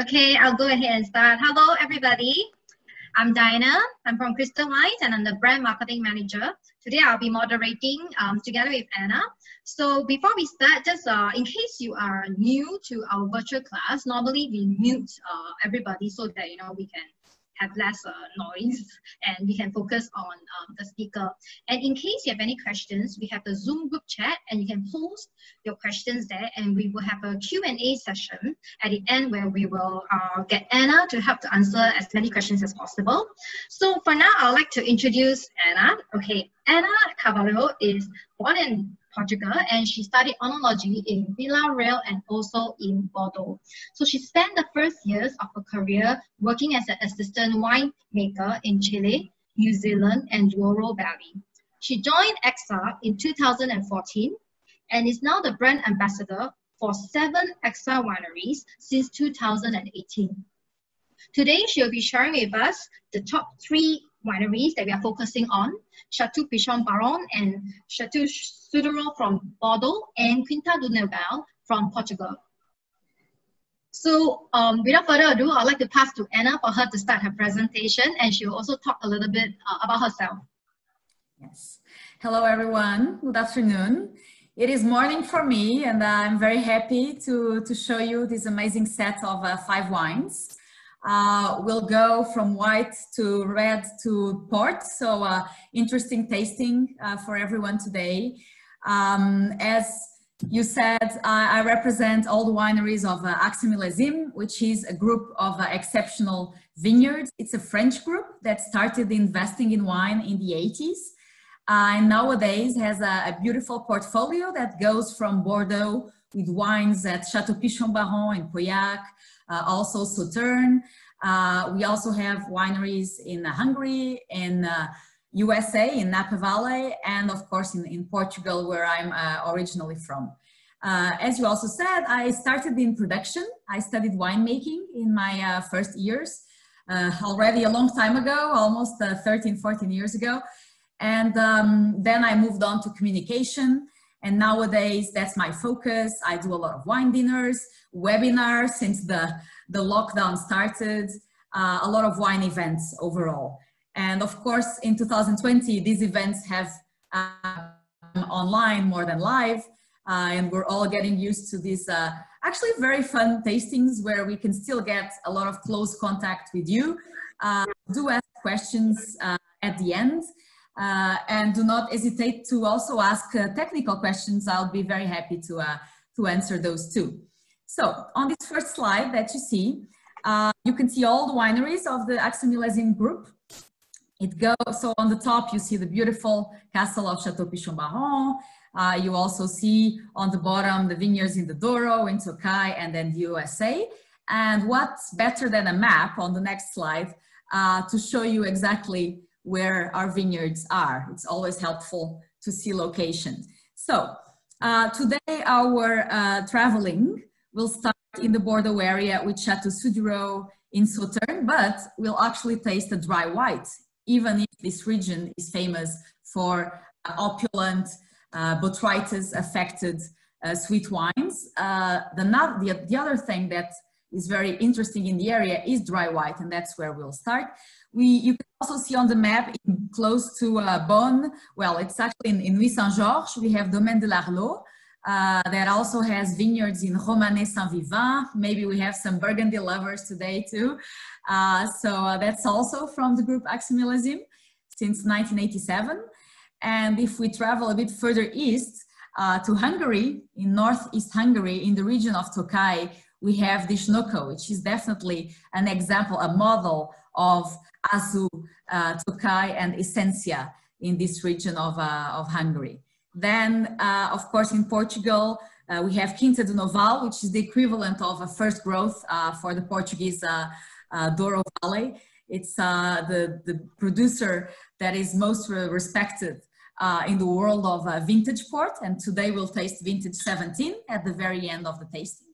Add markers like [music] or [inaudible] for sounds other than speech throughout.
Okay, I'll go ahead and start. Hello, everybody. I'm Diana. I'm from Crystal Wines and I'm the brand marketing manager. Today I'll be moderating um, together with Ana. So before we start, just uh, in case you are new to our virtual class, normally we mute uh, everybody so that you know we can have less uh, noise [laughs] and we can focus on um, the speaker. And in case you have any questions, we have the Zoom group chat and you can post your questions there and we will have a Q&A session at the end where we will uh, get Ana to help to answer as many questions as possible. So for now, I'd like to introduce Ana. Okay, Ana Carvalho is born in Portugal, and she studied oenology in Vila Real and also in Bordeaux. So she spent the first years of her career working as an assistant winemaker in Chile, New Zealand, and Douro Valley. She joined AXA in 2014 and is now the brand ambassador for seven AXA wineries since 2018. Today, she'll be sharing with us the top three wineries that we are focusing on, Chateau Pichon Baron and Chateau Suduiraut from Bordeaux and Quinta do Noval from Portugal. So um, without further ado, I'd like to pass to Ana for her to start her presentation and she will also talk a little bit uh, about herself. Yes. Hello, everyone. Good afternoon. It is morning for me and I'm very happy to, to show you this amazing set of uh, five wines uh, will go from white to red to port. So uh, interesting tasting uh, for everyone today. Um, as you said, I represent all the wineries of uh, which is a group of uh, exceptional vineyards. It's a French group that started investing in wine in the 80s. Uh, and nowadays has a, a, beautiful portfolio that goes from Bordeaux with wines at Chateau Pichon Baron in Pauillac, also Sauternes. Uh, we also have wineries in Hungary, in USA, uh, in Napa Valley, and of course in, in Portugal, where I'm originally from. Uh, as you also said, I started in production. I studied winemaking in my uh, first years, uh, already a long time ago, almost 13, 14 years ago. And um, then I moved on to communication. And nowadays, that's my focus. I do a lot of wine dinners, webinars since the, the lockdown started, uh, a lot of wine events overall. And of course, in 2020, these events have uh, online more than live. Uh, and we're all getting used to these uh, actually very fun tastings where we can still get a lot of close contact with you. Uh, do ask questions uh, at the end. Uh, and do not hesitate to also ask uh, technical questions. I'll be very happy to, uh, to answer those too. So on this first slide that you see, uh, you can see all the wineries of the Accent group. It goes, so on the top you see the beautiful castle of Chateau Pichon Baron. Uh, you also see on the bottom the vineyards in the Douro, in Tokai, and then the USA. And what's better than a map on the next slide to show you exactly where our vineyards are. It's always helpful to see locations. So uh, today our uh, traveling will start in the Bordeaux area with Chateau Suduiraut in Sauternes, but we'll actually taste a dry white, even if this region is famous for uh, opulent, uh, botrytis affected uh, sweet wines. Uh, the, the, the other thing that is very interesting in the area is dry white, and that's where we'll start. We, you can also see on the map close to uh, Beaune, well, it's actually in, in Saint-Georges, we have Domaine de l'Arlot, uh, that also has vineyards in Romanée Saint-Vivant. Maybe we have some Burgundy lovers today too. Uh, so uh, that's also from the group Accent since 1987. And if we travel a bit further east uh, to Hungary, in northeast Hungary, in the region of Tokai, we have Disznókő, which is definitely an example, a model of Aszú, uh, Tokai, and Eszencia in this region of, uh, of Hungary. Then, uh, of course, in Portugal, uh, we have Quinta do Noval, which is the equivalent of a first growth uh, for the Portuguese uh, Douro Valley. It's the, the producer that is most respected in the world of vintage port. And today we'll taste vintage 17 at the very end of the tasting.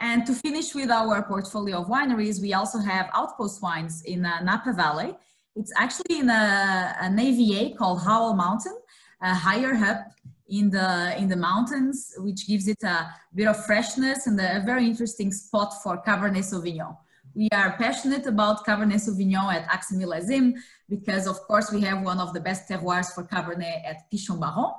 And to finish with our portfolio of wineries, we also have outpost wines in uh, Napa Valley. It's actually in a, an AVA called Howell Mountain, uh, higher up in the, in the mountains, which gives it a bit of freshness and a very interesting spot for Cabernet Sauvignon. We are passionate about Cabernet Sauvignon at AXA because of course we have one of the best terroirs for Cabernet at Pichon Baron.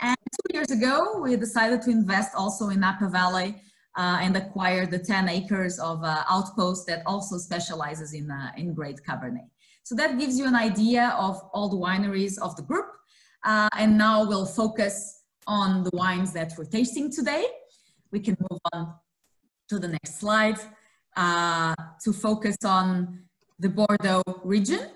And two years ago, we decided to invest also in Napa Valley uh, and acquire the 10 acres of uh, outpost that also specializes in, uh, in great Cabernet. So that gives you an idea of all the wineries of the group. Uh, and now we'll focus on the wines that we're tasting today. We can move on to the next slide uh, to focus on the Bordeaux region,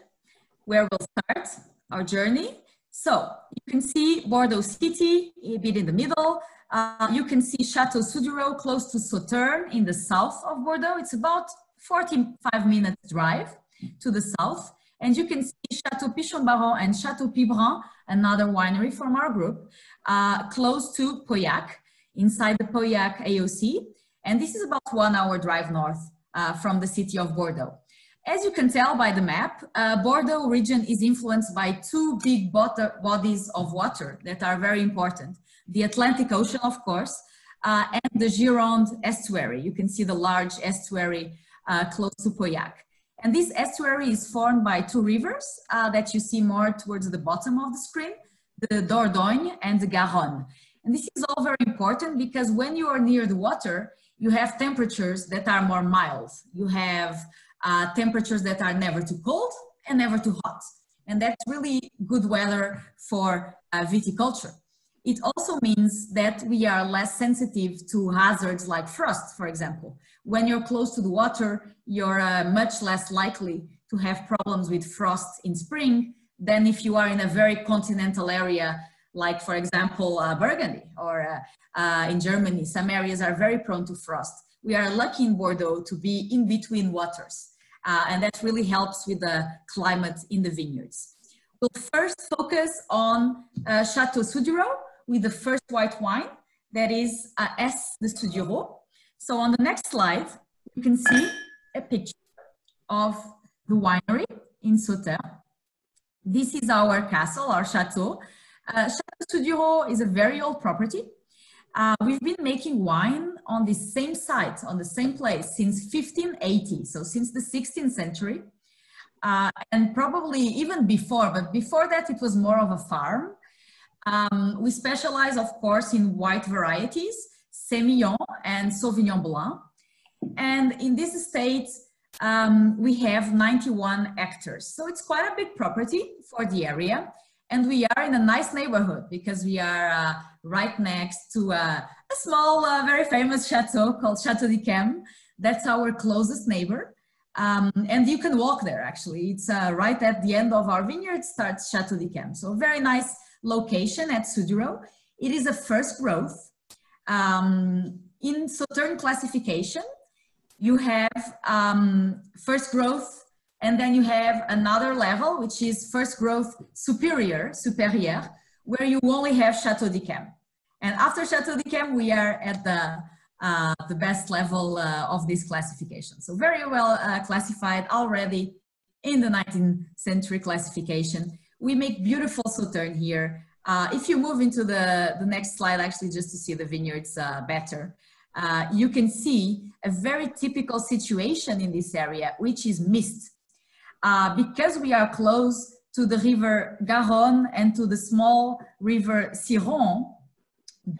where we'll start our journey. So you can see Bordeaux city, a bit in the middle. Uh, you can see Chateau Suduiraut close to Sauternes in the south of Bordeaux. It's about 45 minutes drive to the south. And you can see Chateau Pichon Baron and Chateau Pibran, another winery from our group, uh, close to Pauillac, inside the Pauillac AOC. And this is about one hour drive north uh, from the city of Bordeaux. As you can tell by the map, uh, Bordeaux region is influenced by two big bodies of water that are very important. The Atlantic Ocean, of course, uh, and the Gironde estuary. You can see the large estuary uh, close to Pauillac. And this estuary is formed by two rivers uh, that you see more towards the bottom of the screen, the Dordogne and the Garonne. And this is all very important because when you are near the water, you have temperatures that are more mild. You have uh, temperatures that are never too cold and never too hot. And that's really good weather for uh, viticulture. It also means that we are less sensitive to hazards like frost, for example. When you're close to the water, you're uh, much less likely to have problems with frost in spring than if you are in a very continental area, like for example, uh, Burgundy or uh, uh, in Germany. Some areas are very prone to frost. We are lucky in Bordeaux to be in between waters. Uh, and that really helps with the climate in the vineyards. We'll first focus on uh, Chateau Suduiraut, with the first white wine, that is uh, S de Suduiraut. So on the next slide, you can see a picture of the winery in Sauternes. This is our castle, our chateau. Uh, chateau Suduiraut is a very old property. Uh, we've been making wine on the same site, on the same place since 1580, so since the 16th century. Uh, and probably even before, but before that it was more of a farm. Um, we specialize, of course, in white varieties, Semillon and Sauvignon Blanc. And in this estate, um, we have 91 hectares. So it's quite a big property for the area. And we are in a nice neighborhood because we are uh, right next to a, a small, uh, very famous chateau called Chateau d'Yquem. That's our closest neighbor. Um, and you can walk there actually. It's uh, right at the end of our vineyard starts Chateau d'Yquem. So very nice location at Suduiraut. It is a first growth. Um, in Sauternes classification, you have um, first growth and then you have another level, which is first growth superior, superior, where you only have Chateau d'Yquem. And after Chateau d'Yquem, we are at the, uh, the best level uh, of this classification. So very well uh, classified already in the 19th century classification we make beautiful Sauternes here. Uh, if you move into the, the next slide, actually just to see the vineyards uh, better, uh, you can see a very typical situation in this area, which is mist. Uh, because we are close to the river Garonne and to the small river Ciron,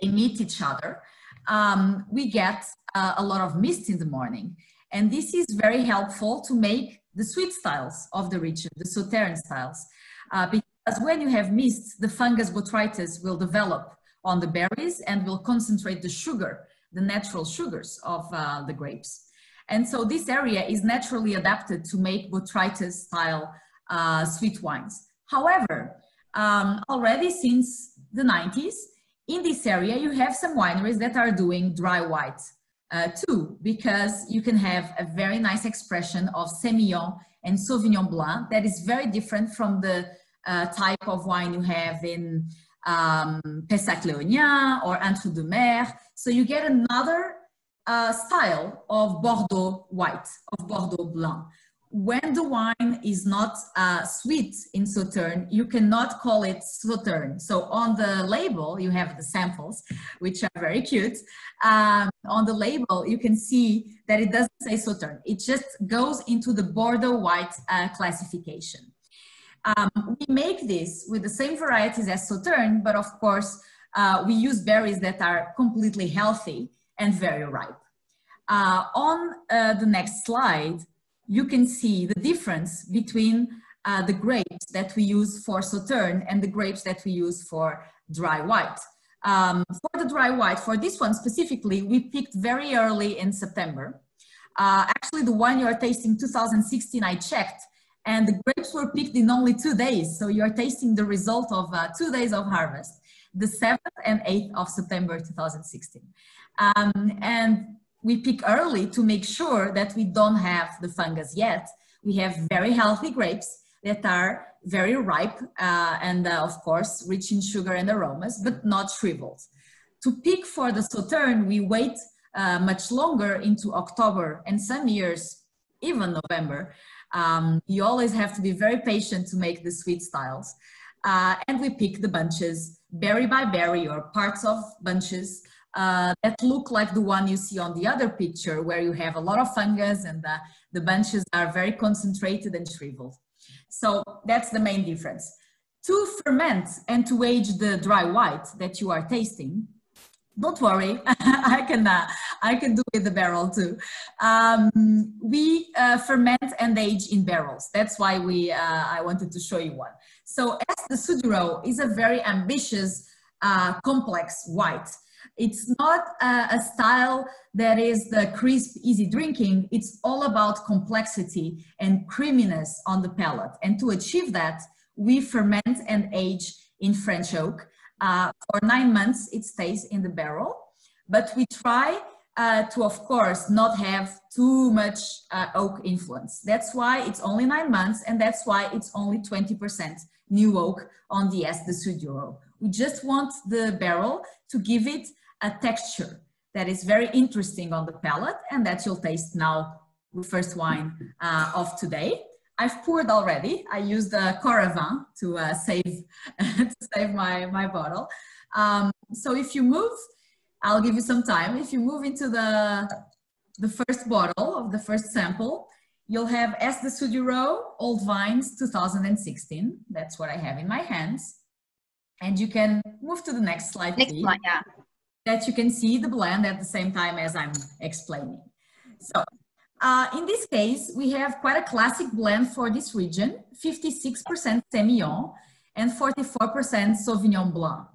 they meet each other, um, we get uh, a lot of mist in the morning. And this is very helpful to make the sweet styles of the region, the Sauternes styles uh, because when you have mist, the fungus botrytis will develop on the berries and will concentrate the sugar, the natural sugars of uh, the grapes. And so this area is naturally adapted to make botrytis style uh, sweet wines. However, um, already since the 90s, in this area, you have some wineries that are doing dry white uh, too, because you can have a very nice expression of Semillon and Sauvignon Blanc that is very different from the uh, type of wine you have in um, Pessac Léognan or Entre-Deux-Mers. So you get another uh, style of Bordeaux white, of Bordeaux Blanc. when the wine is not uh, sweet in Sauterne, you cannot call it Sauterne. So on the label, you have the samples, which are very cute. Um, on the label, you can see that it doesn't say Sauterne. It just goes into the Bordeaux white uh, classification. Um, we make this with the same varieties as Sauterne, but of course, uh, we use berries that are completely healthy and very ripe. Uh, on uh, the next slide, you can see the difference between uh, the grapes that we use for Sauterne and the grapes that we use for dry white. Um, for the dry white, for this one specifically, we picked very early in September. Uh, actually, the one you are tasting 2016, I checked, and the grapes were picked in only two days. So you're tasting the result of uh, two days of harvest, the 7th and 8th of September 2016. Um, and we pick early to make sure that we don't have the fungus yet. We have very healthy grapes that are very ripe uh, and uh, of course rich in sugar and aromas, but not shriveled. To pick for the Sauterne, we wait uh, much longer into October and some years, even November. Um, you always have to be very patient to make the sweet styles. Uh, and we pick the bunches berry by berry or parts of bunches uh, that look like the one you see on the other picture where you have a lot of fungus and the, the bunches are very concentrated and shriveled. So that's the main difference. To ferment and to age the dry white that you are tasting, don't worry, [laughs] I can uh, I can do with the barrel too. Um, we uh, ferment and age in barrels. That's why we uh, I wanted to show you one. So as the Suduiraut is a very ambitious, uh, complex white. It's not a, a style that is the crisp, easy drinking. It's all about complexity and creaminess on the palate. And to achieve that, we ferment and age in French oak. Uh, for nine months, it stays in the barrel, but we try uh, to, of course, not have too much uh, oak influence. That's why it's only nine months, and that's why it's only 20% new oak on the S de Suduiraut. We just want the barrel to give it a texture that is very interesting on the palate and that you'll taste now the first wine uh, of today. I've poured already. I used the Coravin to uh, save [laughs] to save my, my bottle. Um, so if you move, I'll give you some time. If you move into the, the first bottle of the first sample, you'll have S de Suduiraut, Old Vines 2016. That's what I have in my hands. And you can move to the next slide, Next please. one, yeah that you can see the blend at the same time as I'm explaining. So uh, in this case, we have quite a classic blend for this region, 56% Semillon and 44% Sauvignon Blanc.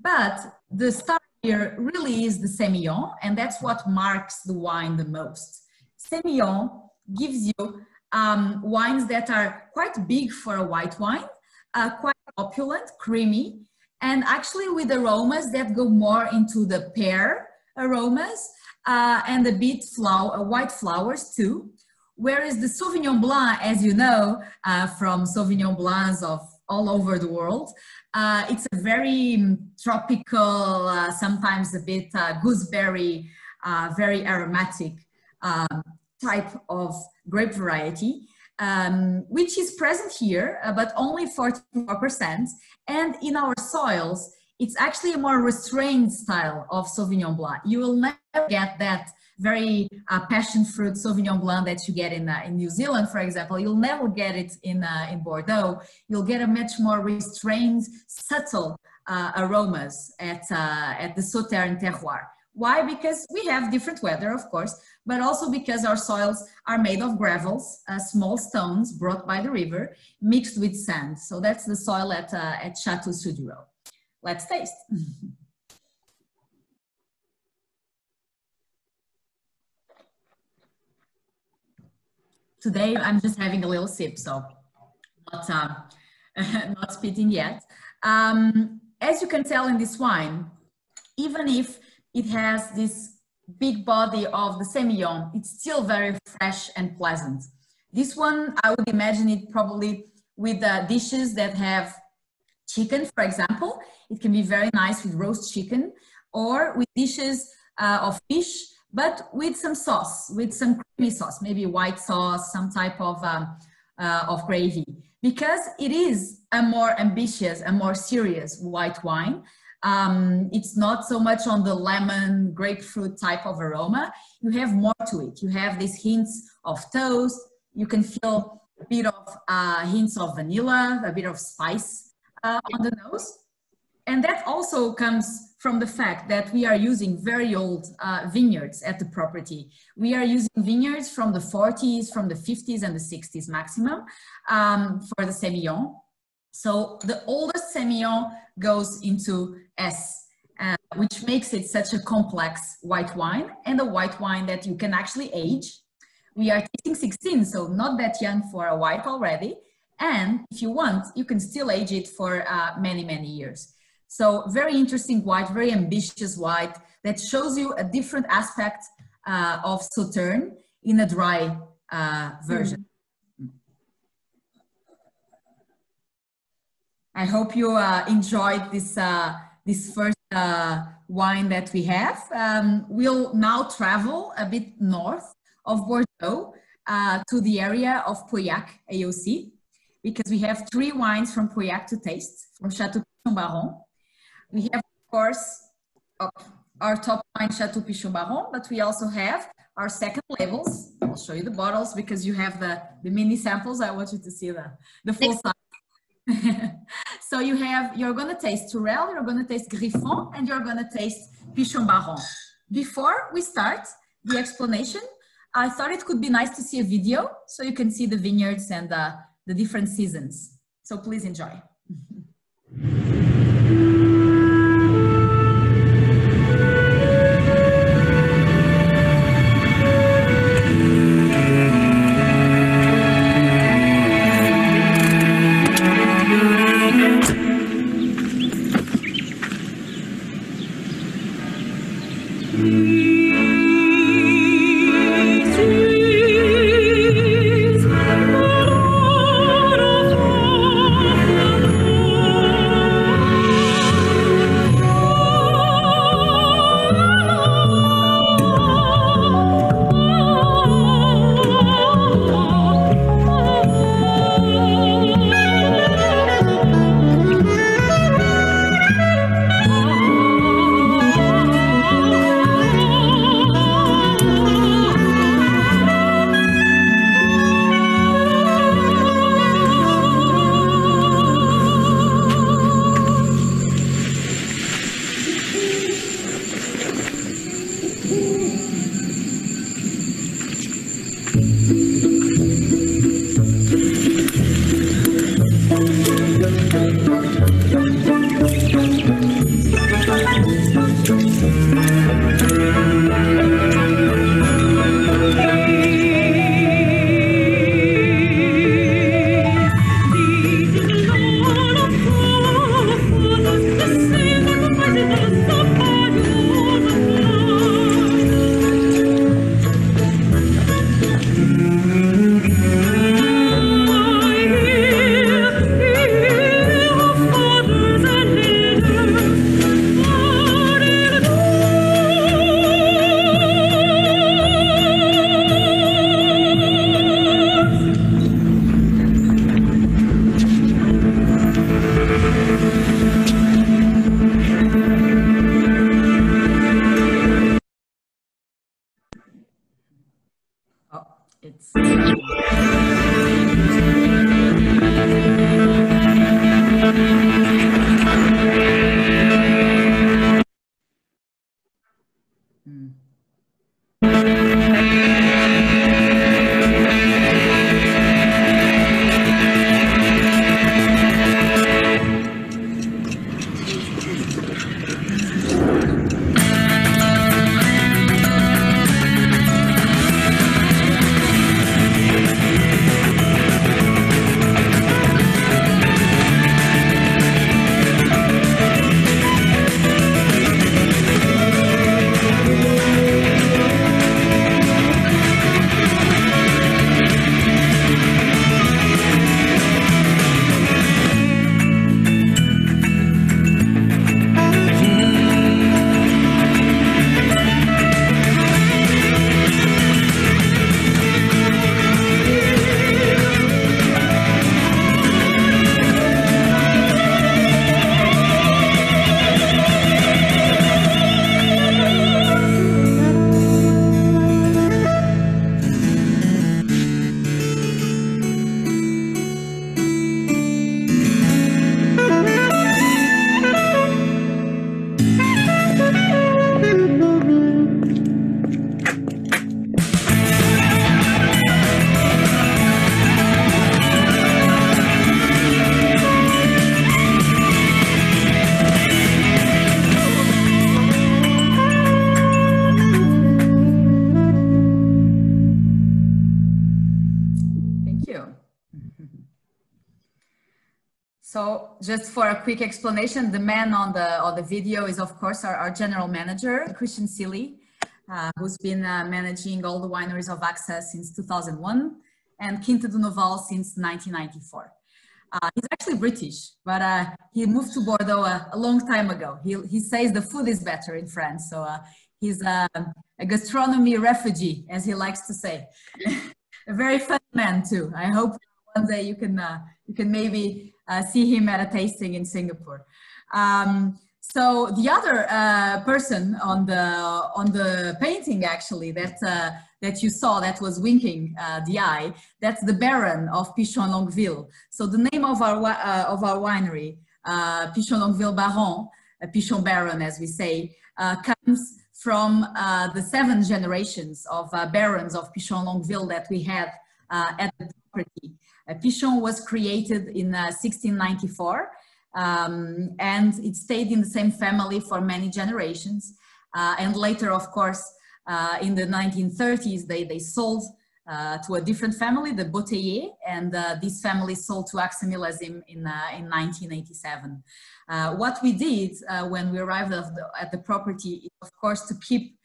But the star here really is the Semillon, and that's what marks the wine the most. Semillon gives you um, wines that are quite big for a white wine, uh, quite opulent, creamy, and actually with aromas that go more into the pear aromas uh, and a bit flower, uh, white flowers too. Whereas the Sauvignon Blanc, as you know, uh, from Sauvignon Blancs of all over the world, uh, it's a very um, tropical, uh, sometimes a bit uh, gooseberry, very aromatic um, type of grape variety um, which is present here, uh, but only 44%. And in our soils, it's actually a more restrained style of Sauvignon Blanc. You will never get that very uh, passion fruit Sauvignon Blanc that you get in, uh, in New Zealand, for example. You'll never get it in, uh, in Bordeaux. You'll get a much more restrained, subtle uh, aromas at, uh, at the Sauterne terroir. Why? Because we have different weather, of course, but also because our soils are made of gravels, uh, small stones brought by the river, mixed with sand. So that's the soil at, uh, at Chateau Suduiraut. Let's taste. [laughs] Today, I'm just having a little sip, so not, uh, [laughs] not spitting yet. Um, as you can tell in this wine, even if it has this big body of the semillon, it's still very fresh and pleasant. This one, I would imagine it probably with uh, dishes that have chicken, for example. It can be very nice with roast chicken or with dishes uh, of fish but with some sauce, with some creamy sauce, maybe white sauce, some type of, um, uh, of gravy, because it is a more ambitious, a more serious white wine. Um, it's not so much on the lemon, grapefruit type of aroma. You have more to it. You have these hints of toast. You can feel a bit of uh, hints of vanilla, a bit of spice uh, on the nose. And that also comes from the fact that we are using very old uh, vineyards at the property. We are using vineyards from the 40s, from the 50s and the 60s maximum um, for the Semillon. So the oldest Semillon goes into S, uh, which makes it such a complex white wine and a white wine that you can actually age. We are tasting 16, so not that young for a white already. And if you want, you can still age it for uh, many, many years. So very interesting white, very ambitious white that shows you a different aspect uh, of Sauterne in a dry uh, version. Mm. I hope you uh, enjoyed this, uh, this first uh, wine that we have. Um, we'll now travel a bit north of Bordeaux uh, to the area of Pauillac AOC because we have three wines from Pauillac to taste from Chateau Pichon Baron. We have, of course, our top wine, Chateau Pichon Baron, but we also have our second labels. I'll show you the bottles because you have the, the mini samples. I want you to see the, the full size. [laughs] so you have, you're gonna taste Tourelle, you're gonna taste Griffon, and you're gonna taste Pichon Baron. Before we start the explanation, I thought it could be nice to see a video so you can see the vineyards and uh, the different seasons. So please enjoy. [laughs] quick explanation, the man on the on the video is of course our, our general manager, Christian Seely, uh, who's been uh, managing all the wineries of AXA since 2001 and Quinta do Noval since 1994. Uh, he's actually British, but uh, he moved to Bordeaux a, a, long time ago. He, he says the food is better in France, so uh, he's a, a gastronomy refugee, as he likes to say. [laughs] a very fun man too. I hope one day you can uh, you can maybe uh, see him at a tasting in Singapore. Um, so the other uh, person on the on the painting actually that uh, that you saw that was winking uh, the eye, that's the Baron of Pichon Longueville. So the name of our uh, of our winery, uh, Pichon Longueville Baron, Pichon Baron as we say, comes from the seven generations of barons of Pichon Longueville that we had at the property. Pichon was created in 1694 um, and it stayed in the same family for many generations. Uh, and later, of course, uh, in the 1930s, they, they sold uh, to a different family, the Bouteiller, and uh, this family sold to AXA Millésime in, uh, in 1987. Uh, what we did when we arrived at the, at the, property of course, to keep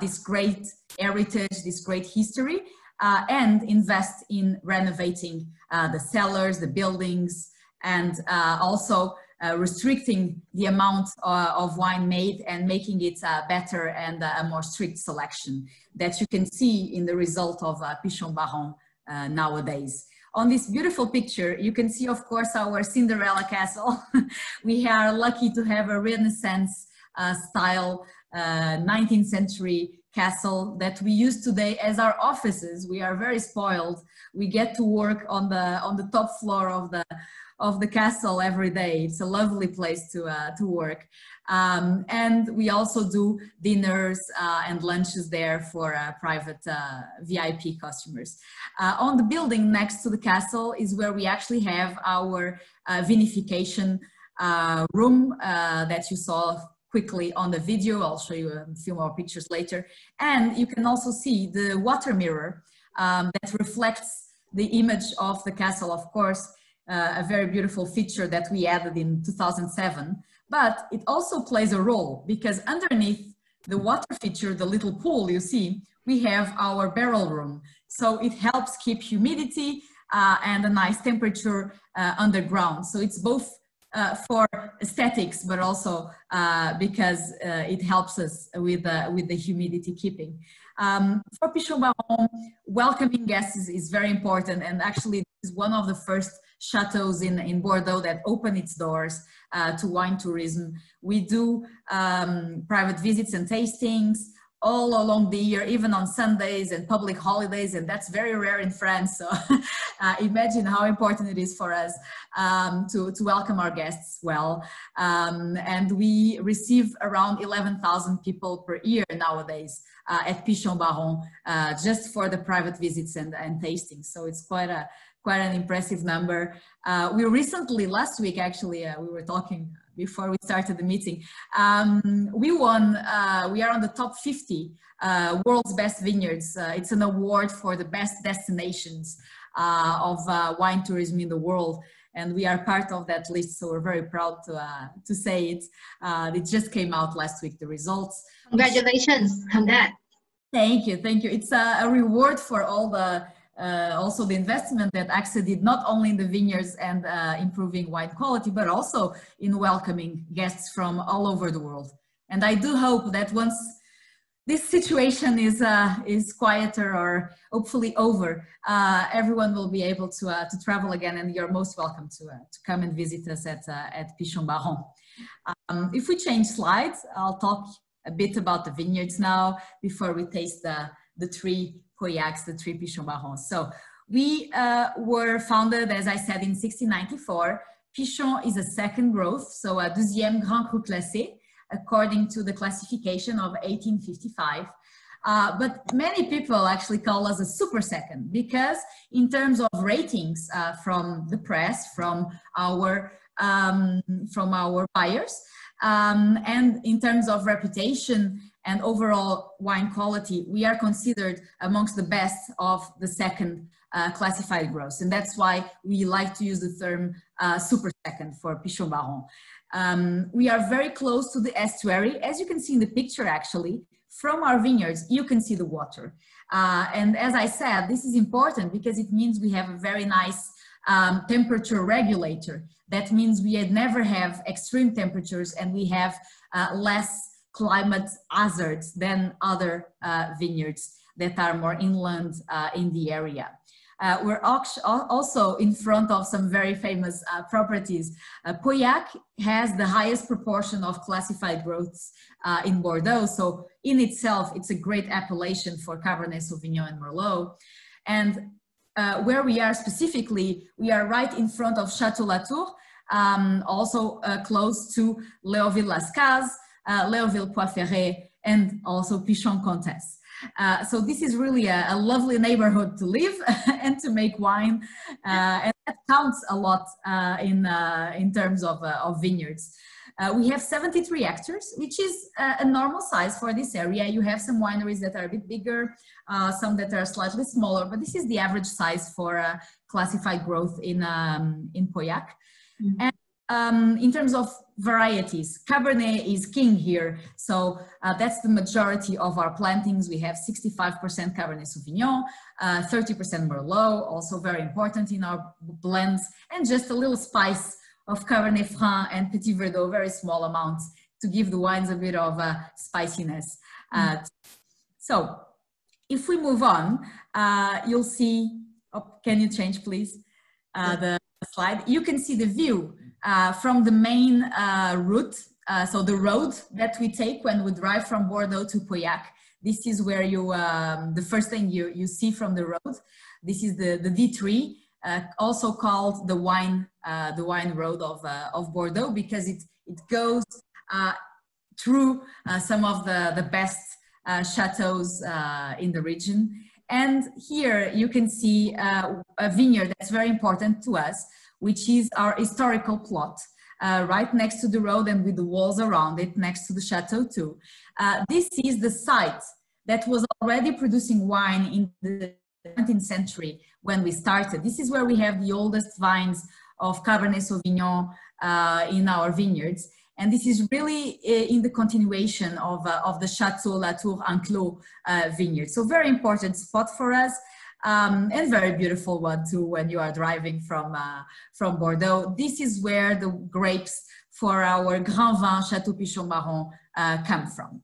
this great heritage, this great history, and invest in renovating the cellars, the buildings, and uh, also uh, restricting the amount uh, of wine made and making it better and a more strict selection that you can see in the result of Pichon Baron nowadays. On this beautiful picture, you can see, of course, our Cinderella castle. [laughs] we are lucky to have a Renaissance uh, style uh, 19th century castle that we use today as our offices. We are very spoiled. We get to work on the on the top floor of the of the castle every day. It's a lovely place to, uh, to work. Um, and we also do dinners uh, and lunches there for uh, private uh, VIP customers. Uh, on the building next to the castle is where we actually have our uh, vinification room that you saw quickly on the video. I'll show you a few more pictures later. And you can also see the water mirror um, that reflects the image of the castle, of course, uh, a very beautiful feature that we added in 2007. But it also plays a role because underneath the water feature, the little pool you see, we have our barrel room. So it helps keep humidity uh, and a nice temperature uh, underground. So it's both uh, for aesthetics, but also uh, because uh, it helps us with, uh, with the humidity keeping. Um, for Pichon Baron, welcoming guests is, is, very important and actually this is one of the first chateaus in, in Bordeaux that open its doors uh, to wine tourism. We do um, private visits and tastings all along the year, even on Sundays and public holidays, and that's very rare in France. So [laughs] uh, imagine how important it is for us um, to, to welcome our guests well. Um, and we receive around 11,000 people per year nowadays uh, at Pichon Baron, uh, just for the private visits and, and tastings. So it's quite a, quite an impressive number. Uh, we recently, last week actually, uh, we were talking before we started the meeting. Um, we won, uh, we are on the top 50 uh, world's best vineyards. Uh, it's an award for the best destinations uh, of wine tourism in the world. And we are part of that list, so we're very proud to, to say it. it just came out last week, the results. Congratulations on that. Thank you, thank you. It's a, a reward for all the uh, also the investment that AXA did not only in the vineyards and uh, improving wine quality, but also in welcoming guests from all over the world. And I do hope that once this situation is uh, is quieter or hopefully over, uh, everyone will be able to uh, to travel again, and you're most welcome to uh, to come and visit us at at Pichon Baron. Um, if we change slides, I'll talk a bit about the vineyards now before we taste the the three Pauillacs, the three Pichon Barons. So we uh, were founded, as I said, in 1694. Pichon is a second growth, so a deuxième grand cru classé, according to the classification of 1855. Uh, but many people actually call us a super second because in terms of ratings uh, from the press, from our, um, from our buyers, um, and in terms of reputation and overall wine quality, we are considered amongst the best of the second uh, classified gross. And that's why we like to use the term uh, super second for Pichon Baron. Um, we are very close to the estuary. As you can see in the picture, actually, from our vineyards, you can see the water. Uh, and as I said, this is important because it means we have a very nice um, temperature regulator. That means we never have extreme temperatures and we have uh, less climate hazards than other uh, vineyards that are more inland uh, in the area. Uh, we're also in front of some very famous uh, properties. Uh, Pauillac has the highest proportion of classified growths uh, in Bordeaux. So in itself, it's a great appellation for Cabernet Sauvignon and Merlot. And uh, where we are specifically, we are right in front of Chateau Latour, um, also uh, close to Léoville-Las Léoville-Poyferré, and also Pichon Comtesse. Uh, so this is really a, a, lovely neighborhood to live [laughs] and to make wine, uh, and that counts a lot uh, in uh, in terms of uh, of vineyards. we have 73 hectares, which is a normal size for this area. You have some wineries that are a bit bigger, some that are slightly smaller, but this is the average size for classified growth in um, in Pauillac. Mm -hmm. And um, in terms of varieties, Cabernet is king here. So uh, that's the majority of our plantings. We have 65% Cabernet Sauvignon, 30% uh, Merlot, also very important in our blends, and just a little spice of Cabernet Franc and Petit Verdot, very small amounts to give the wines a bit of uh, spiciness. Uh, mm. So if we move on, uh, you'll see, oh, can you change please uh, the slide? You can see the view uh, from the main uh, route, uh, so the road that we take when we drive from Bordeaux to Pauillac. This is where you, um, the first thing you, you see from the road. This is the, the D3, uh, also called the wine, uh, the wine road of, of Bordeaux because it, it goes through some of the, the best chateaus in the region. And here you can see a vineyard that's very important to us, which is our historical plot. Uh, right next to the road and with the walls around it, next to the chateau too. Uh, this is the site that was already producing wine in the 19th century when we started. This is where we have the oldest vines of Cabernet Sauvignon uh, in our vineyards. And this is really uh, in the continuation of, uh, of the Chateau Latour Enclos uh, vineyard. So very important spot for us um, and very beautiful one too when you are driving from, uh, from Bordeaux. This is where the grapes for our [laughs] Grand Vin Chateau Pichon Baron uh, come from.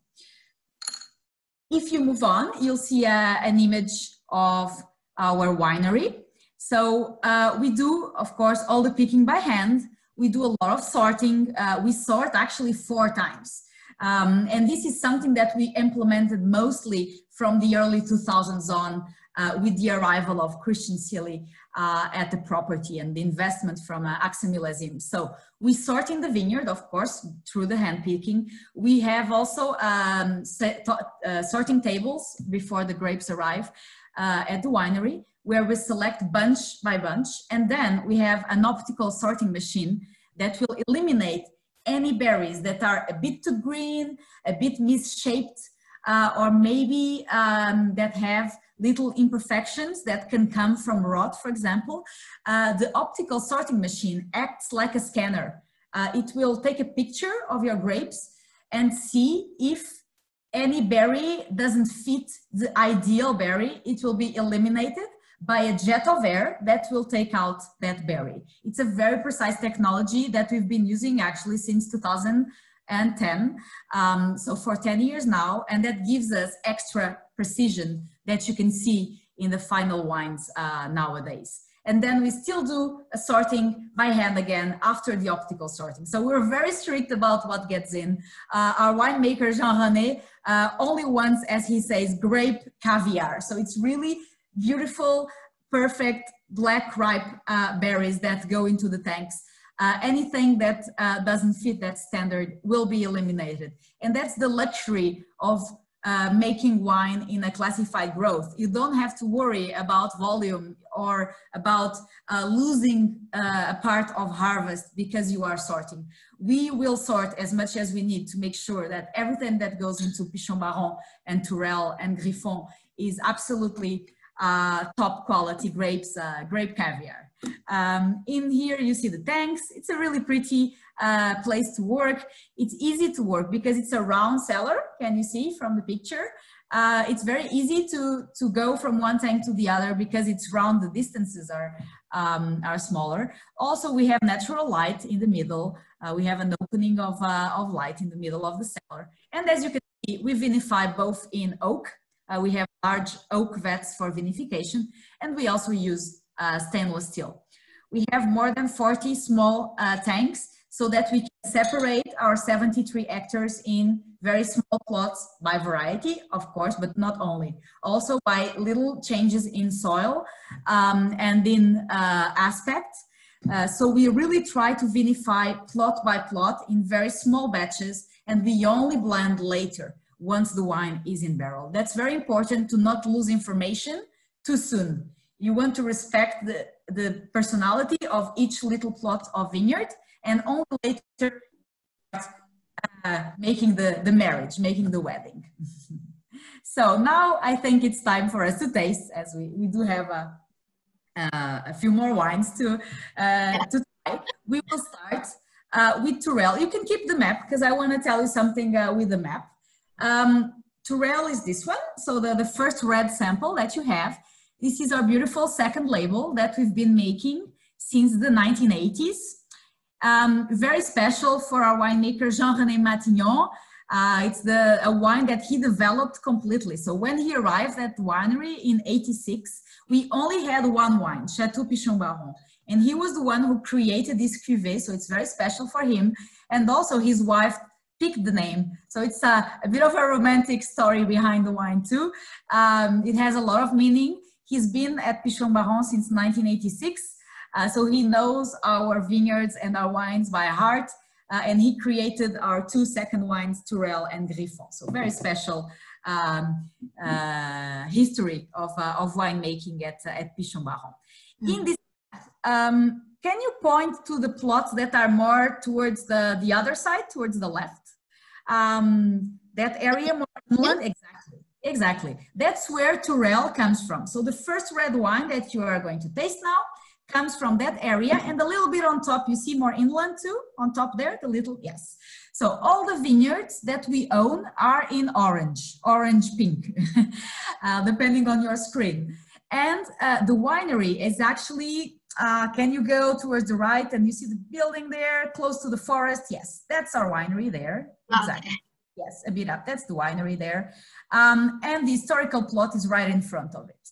If you move on, you'll see uh, an image of our winery. So uh, we do, of course, all the picking by hand. We do a lot of sorting. Uh, we sort actually four times. Um, and this is something that we implemented mostly from the early 2000s on uh, with the arrival of Christian Seely uh, at the property and the investment from uh, Millésimes. So we sort in the vineyard, of course, through the hand picking. We have also um, set, uh, sorting tables before the grapes arrive uh, at the winery where we select bunch by bunch. And then we have an optical sorting machine that will eliminate any berries that are a bit too green, a bit misshaped, uh, or maybe um, that have little imperfections that can come from rot, for example. Uh, the optical sorting machine acts like a scanner. Uh, it will take a picture of your grapes and see if any berry doesn't fit the ideal berry, it will be eliminated by a jet of air that will take out that berry. It's a very precise technology that we've been using actually since 2010. Um, so for 10 years now, and that gives us extra precision that you can see in the final wines uh, nowadays. And then we still do a sorting by hand again after the optical sorting. So we're very strict about what gets in. Uh, our winemaker, Jean René, uh, only wants, as he says, grape caviar. So it's really beautiful, perfect black ripe uh, berries that go into the tanks. Uh, anything that uh, doesn't fit that standard will be eliminated. And that's the luxury of uh, making wine in a classified growth. You don't have to worry about volume or about uh, losing uh, a part of harvest because you are sorting. We will sort as much as we need to make sure that everything that goes into Pichon Baron and Tourelle and Griffon is absolutely uh, top quality grapes, uh, grape caviar. Um, in here you see the tanks. It's a really pretty uh, place to work. It's easy to work because it's a round cellar, can you see from the picture? Uh, it's very easy to, to go from one tank to the other because it's round, the distances are, um, are smaller. Also, we have natural light in the middle. Uh, we have an opening of, uh, of light in the middle of the cellar. And as you can see, we vinify both in oak. Uh, we have large oak vats for vinification, and we also use uh, stainless steel. We have more than 40 small tanks so that we can separate our 73 hectares in very small plots by variety, of course, but not only. Also by little changes in soil um, and in uh, aspect. Uh, so we really try to vinify plot by plot in very small batches and we only blend later once the wine is in barrel. That's very important to not lose information too soon. You want to respect the, the personality of each little plot of vineyard and only later uh, making the, the marriage, making the wedding. [laughs] so now I think it's time for us to taste as we, we do have a, uh, a few more wines to, uh, to try. We will start uh, with Tourelle. You can keep the map because I want to tell you something uh, with the map. Um, Tourelle is this one. So the, the first red sample that you have, this is our beautiful second label that we've been making since the 1980s. Um, very special for our winemaker Jean-René Matignon. Uh, it's the a wine that he developed completely. So when he arrived at the winery in 86, we only had one wine, Chateau Pichon Baron. And he was the one who created this cuvée, so it's very special for him. And also his wife picked the name. So it's a, a bit of a romantic story behind the wine too. Um, it has a lot of meaning. He's been at Pichon Baron since 1986. Uh, so he knows our vineyards and our wines by heart. Uh, and he created our two second wines, Tourelle and Griffon. So very special um, uh, history of, uh, of winemaking at, at Pichon Baron. Mm. In this, um, can you point to the plots that are more towards the, the other side, towards the left? Um, that area more inland, exactly. Exactly. That's where Tourelle comes from. So the first red wine that you are going to taste now comes from that area. And a little bit on top you see more inland too on top there the little yes. So all the vineyards that we own are in orange orange pink [laughs] uh, depending on your screen and uh, the winery is actually uh, can you go towards the right and you see the building there close to the forest? Yes that's our winery there. Exactly. Yes a bit up. That's the winery there. Um, and the historical plot is right in front of it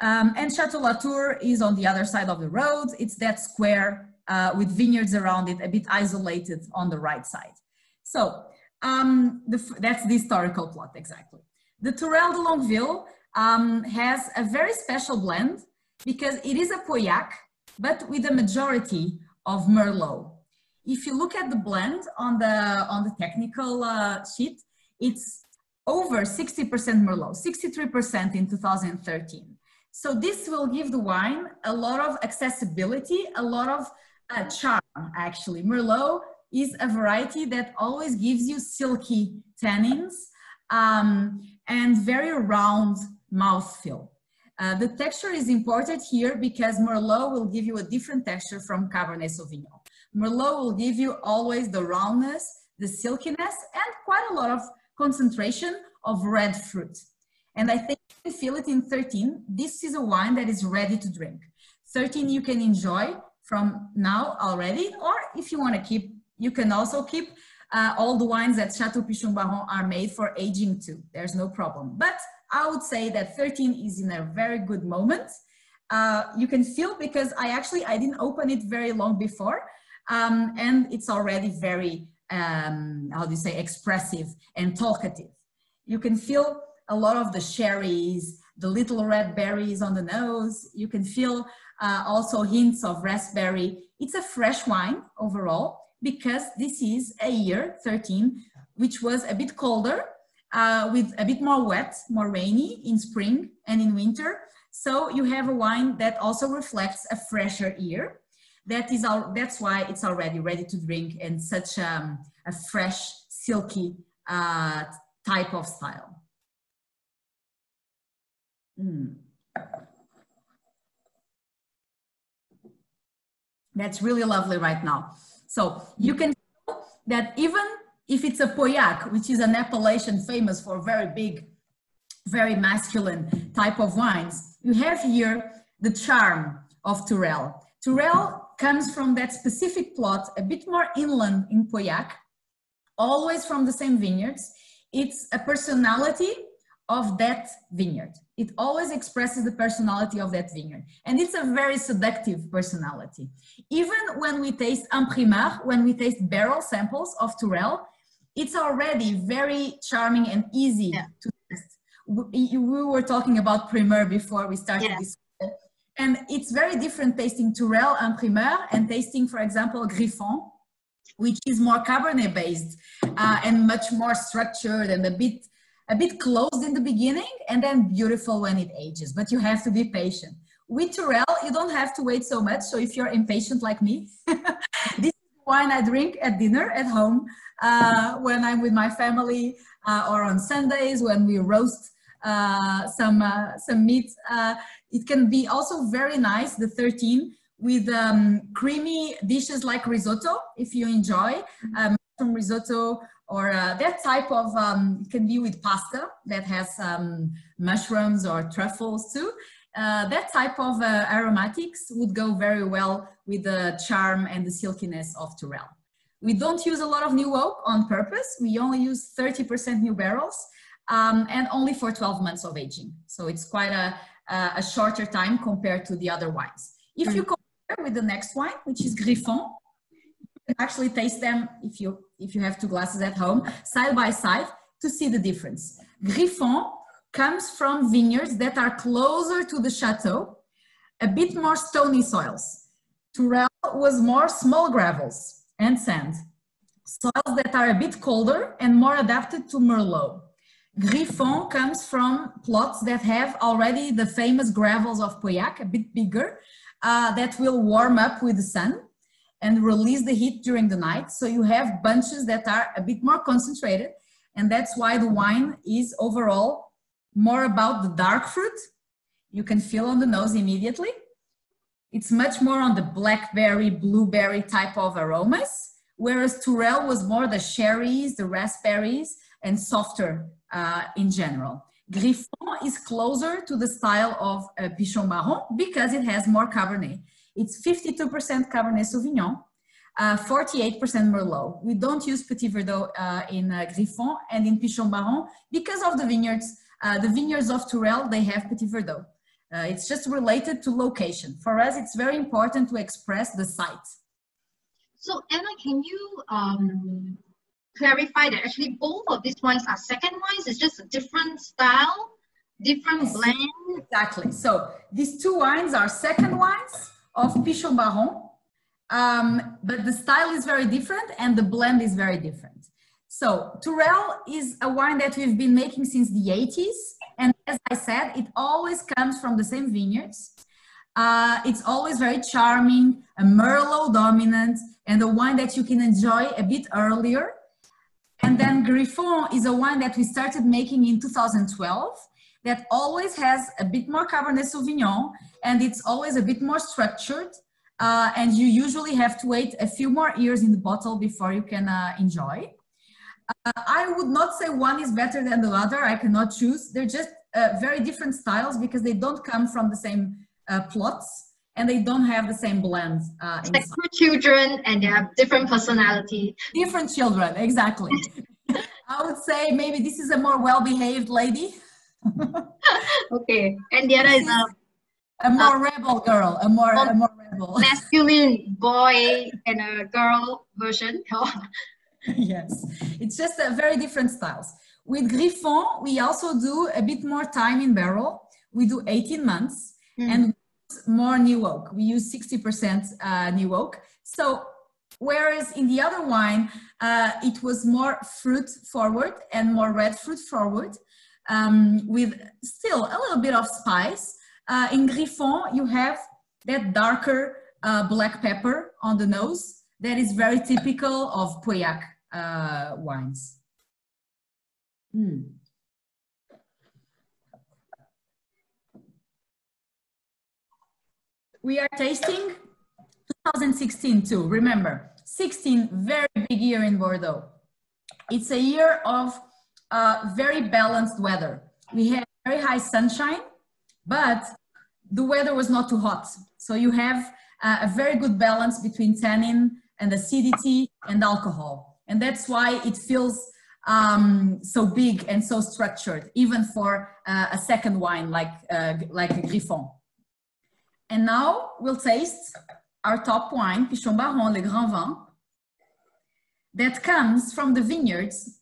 um, and Chateau Latour is on the other side of the road. It's that square uh, with vineyards around it, a bit isolated on the right side. So um, the, that's the historical plot, exactly. The Tourelle de Longueville um, has a very special blend because it is a Pauillac, but with a majority of Merlot. If you look at the blend on the, on the technical uh, sheet, it's over 60% Merlot, 63% in 2013. So this will give the wine a lot of accessibility, a lot of uh, charm actually. Merlot is a variety that always gives you silky tannins um, and very round mouthfeel. Uh, the texture is important here because Merlot will give you a different texture from Cabernet Sauvignon. Merlot will give you always the roundness, the silkiness, and quite a lot of concentration of red fruit. And I think you feel it in 13. This is a wine that is ready to drink. 13 you can enjoy from now already, or if you want to keep, you can also keep uh, all the wines that Chateau Pichon Baron are made for aging too. There's no problem. But I would say that 13 is in a very good moment. Uh, you can feel because I actually, I didn't open it very long before. Um, and it's already very, um, how do you say, expressive and talkative. You can feel a lot of the cherries, the little red berries on the nose. You can feel uh, also hints of raspberry. It's a fresh wine overall because this is a year 13, which was a bit colder uh, with a bit more wet, more rainy in spring and in winter. So you have a wine that also reflects a fresher year. That is all, that's why it's already ready to drink and such um, a fresh, silky uh, type of style. Mm. That's really lovely right now. So you can that even if it's a Pauillac, which is an appellation famous for very big, very masculine type of wines, you have here the charm of Tourelle. Tourelle comes from that specific plot, a bit more inland in Pauillac, always from the same vineyards. It's a personality of that vineyard. It always expresses the personality of that vineyard. And it's a very seductive personality. Even when we taste en primeur, when we taste barrel samples of Tourelle, it's already very charming and easy yeah. to taste. We, we, were talking about primeur before we started yeah. this. And it's very different tasting Tourelle en primeur and tasting, for example, Griffon, which is more Cabernet based uh, and much more structured and a bit a bit closed in the beginning and then beautiful when it ages, but you have to be patient. With Tourelle, you don't have to wait so much. So if you're impatient like me, [laughs] this is wine I drink at dinner at home uh, when I'm with my family uh, or on Sundays when we roast uh, some, uh, some meat. Uh, it can be also very nice, the 13, with um, creamy dishes like risotto, if you enjoy. Um, from risotto or uh, that type of um, can be with pasta that has um, mushrooms or truffles too. Uh, that type of uh, aromatics would go very well with the charm and the silkiness of Tourelle. We don't use a lot of new oak on purpose. We only use 30% new barrels um, and only for 12 months of aging. So it's quite a, a shorter time compared to the other wines. If you mm. compare with the next wine, which is Griffon, can actually taste them if you if you have two glasses at home, side by side to see the difference. Griffon comes from vineyards that are closer to the chateau, a bit more stony soils. Tourelle was more small gravels and sand, soils that are a bit colder and more adapted to Merlot. Griffon comes from plots that have already the famous gravels of Pauillac, a bit bigger, uh, that will warm up with the sun and release the heat during the night. So you have bunches that are a bit more concentrated. And that's why the wine is overall more about the dark fruit. You can feel on the nose immediately. It's much more on the blackberry, blueberry type of aromas, whereas Tourelle was more the cherries, the raspberries, and softer uh, in general. Griffon is closer to the style of uh, Pichon Baron because it has more Cabernet. It's 52% Cabernet Sauvignon, 48% uh, Merlot. We don't use Petit Verdot uh, in uh, Griffon and in Pichon Baron because of the vineyards. Uh, the vineyards of Tourelle, they have Petit Verdot. Uh, it's just related to location. For us, it's very important to express the site. So Anna, can you um, clarify that actually both of these wines are second wines? It's just a different style, different blend? Exactly. So these two wines are second wines of Pichon Baron, um, but the style is very different and the blend is very different. So Tourelle is a wine that we've been making since the 80s. And as I said, it always comes from the same vineyards. Uh, it's always very charming, a Merlot dominant, and a wine that you can enjoy a bit earlier. And then Griffon is a wine that we started making in 2012 that always has a bit more Cabernet Sauvignon and it's always a bit more structured. Uh, and you usually have to wait a few more years in the bottle before you can uh, enjoy. Uh, I would not say one is better than the other. I cannot choose. They're just uh, very different styles because they don't come from the same uh, plots and they don't have the same blend. Uh, it's like two children and they have different personality. Different children, exactly. [laughs] I would say maybe this is a more well-behaved lady. [laughs] okay, and the other is a a more uh, rebel girl, a more, a more rebel. [laughs] Masculine boy and a girl version. [laughs] yes, it's just a very different styles. With Griffon, we also do a bit more time in barrel. We do 18 months mm. and more new oak. We use 60% uh, new oak. So whereas in the other wine, uh, it was more fruit forward and more red fruit forward um, with still a little bit of spice, uh, in Griffon, you have that darker uh, black pepper on the nose that is very typical of Pauillac uh, wines. Mm. we are tasting 2016 too. Remember, 16, very big year in Bordeaux. It's a year of uh, very balanced weather. We had very high sunshine, but the weather was not too hot. So you have uh, a very good balance between tannin and acidity and alcohol. And that's why it feels um, so big and so structured, even for uh, a second wine like, uh, like Griffon. And now we'll taste our top wine, Pichon Baron Le Grand Vin, that comes from the vineyards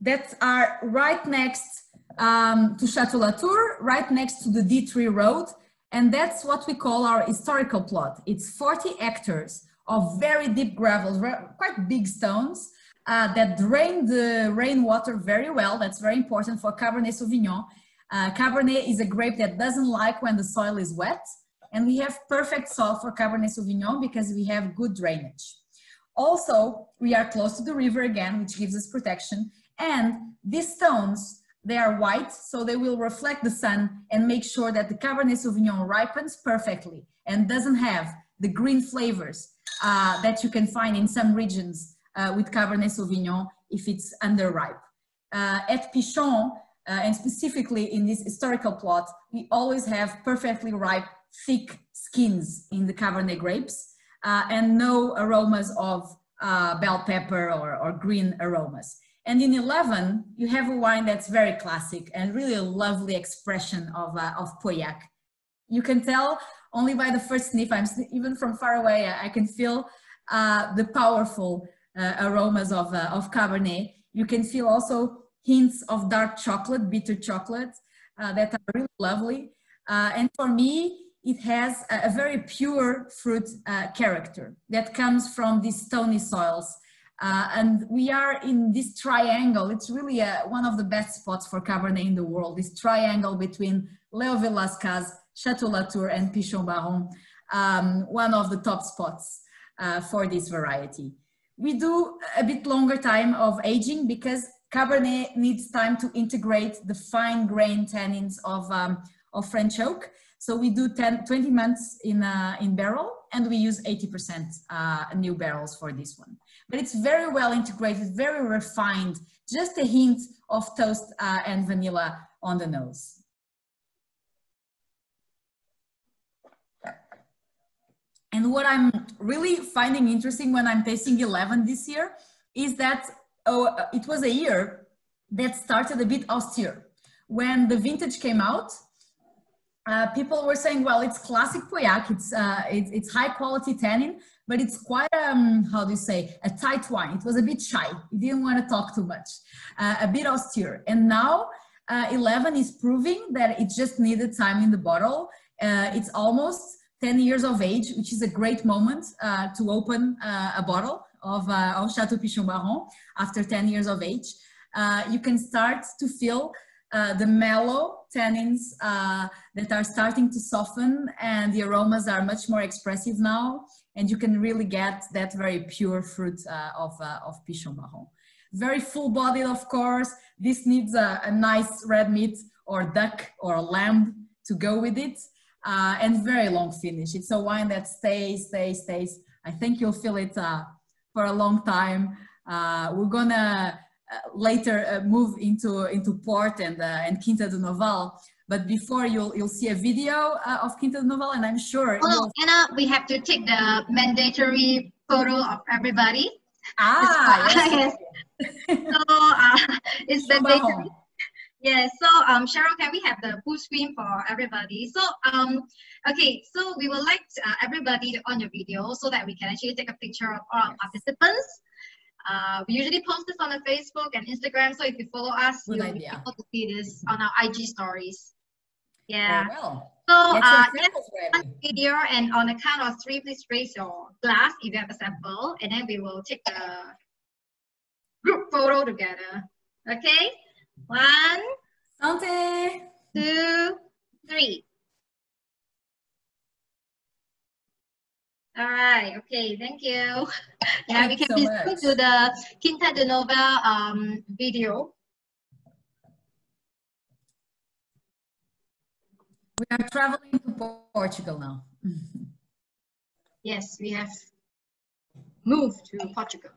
that are right next um, to Chateau Latour, right next to the D3 road. And that's what we call our historical plot. It's 40 hectares of very deep gravels, quite big stones uh, that drain the rainwater very well. That's very important for Cabernet Sauvignon. Uh, Cabernet is a grape that doesn't like when the soil is wet. And we have perfect soil for Cabernet Sauvignon because we have good drainage. Also, we are close to the river again, which gives us protection. And these stones, they are white, so they will reflect the sun and make sure that the Cabernet Sauvignon ripens perfectly and doesn't have the green flavors uh, that you can find in some regions uh, with Cabernet Sauvignon if it's underripe. Uh, at Pichon, uh, and specifically in this historical plot, we always have perfectly ripe, thick skins in the Cabernet grapes uh, and no aromas of uh, bell pepper or, or green aromas. And in 11, you have a wine that's very classic and really a lovely expression of, uh, of Pauillac. You can tell only by the first sniff, I'm even from far away, I can feel uh, the powerful uh, aromas of, uh, of Cabernet. You can feel also hints of dark chocolate, bitter chocolate, uh, that are really lovely. Uh, and for me, it has a, a very pure fruit character that comes from these stony soils. Uh, and we are in this triangle. It's really a, one of the best spots for Cabernet in the world, this triangle between Leoville Las Cases, Chateau Latour, and Pichon Baron, um, one of the top spots uh, for this variety. We do a bit longer time of aging because Cabernet needs time to integrate the fine grain tannins of, um, of French oak. So we do 10, 20 months in, uh, in barrel and we use 80% uh, new barrels for this one. But it's very well integrated, very refined, just a hint of toast uh, and vanilla on the nose. And what I'm really finding interesting when I'm tasting 11 this year is that oh, it was a year that started a bit austere. When the vintage came out, uh, people were saying, well, it's classic Pauillac, it's, uh, it's, it's, high quality tannin, but it's quite, um, how do you say, a tight wine. It was a bit shy. It didn't want to talk too much, uh, a bit austere. And now uh, 11 is proving that it just needed time in the bottle. Uh, it's almost 10 years of age, which is a great moment to open a bottle of, of Chateau Pichon Baron after 10 years of age. you can start to feel the mellow tannins uh, that are starting to soften and the aromas are much more expressive now and you can really get that very pure fruit uh, of, uh, of Pichon Baron. Very full bodied of course, this needs a, a, nice red meat or duck or lamb to go with it uh, and very long finish. It's a wine that stays, stays, stays. I think you'll feel it for a long time. we're gonna uh, later uh, move into into port and uh, and Quinta do Noval. But before you'll you'll see a video of Quinta do Noval, and I'm sure. Oh, Anna, we have to take the mandatory photo of everybody. Ah, [laughs] yes. so uh, it's mandatory. Yeah, so um, Cheryl, can we have the full screen for everybody? So um, okay, so we would like uh, everybody on your video so that we can actually take a picture of all our participants. Uh, we usually post this on the Facebook and Instagram, so if you follow us, Good you'll idea. be able to see this on our IG stories. Yeah. well. So uh, video and on the count of three, please raise your glass if you have a sample, and then we will take the group photo together. Okay, one, Santé. two, three. All right. Okay. Thank you. [laughs] yeah, we can so much. to the Quinta do Noval um, video. We are traveling to Portugal now. [laughs] yes, we have moved to Portugal.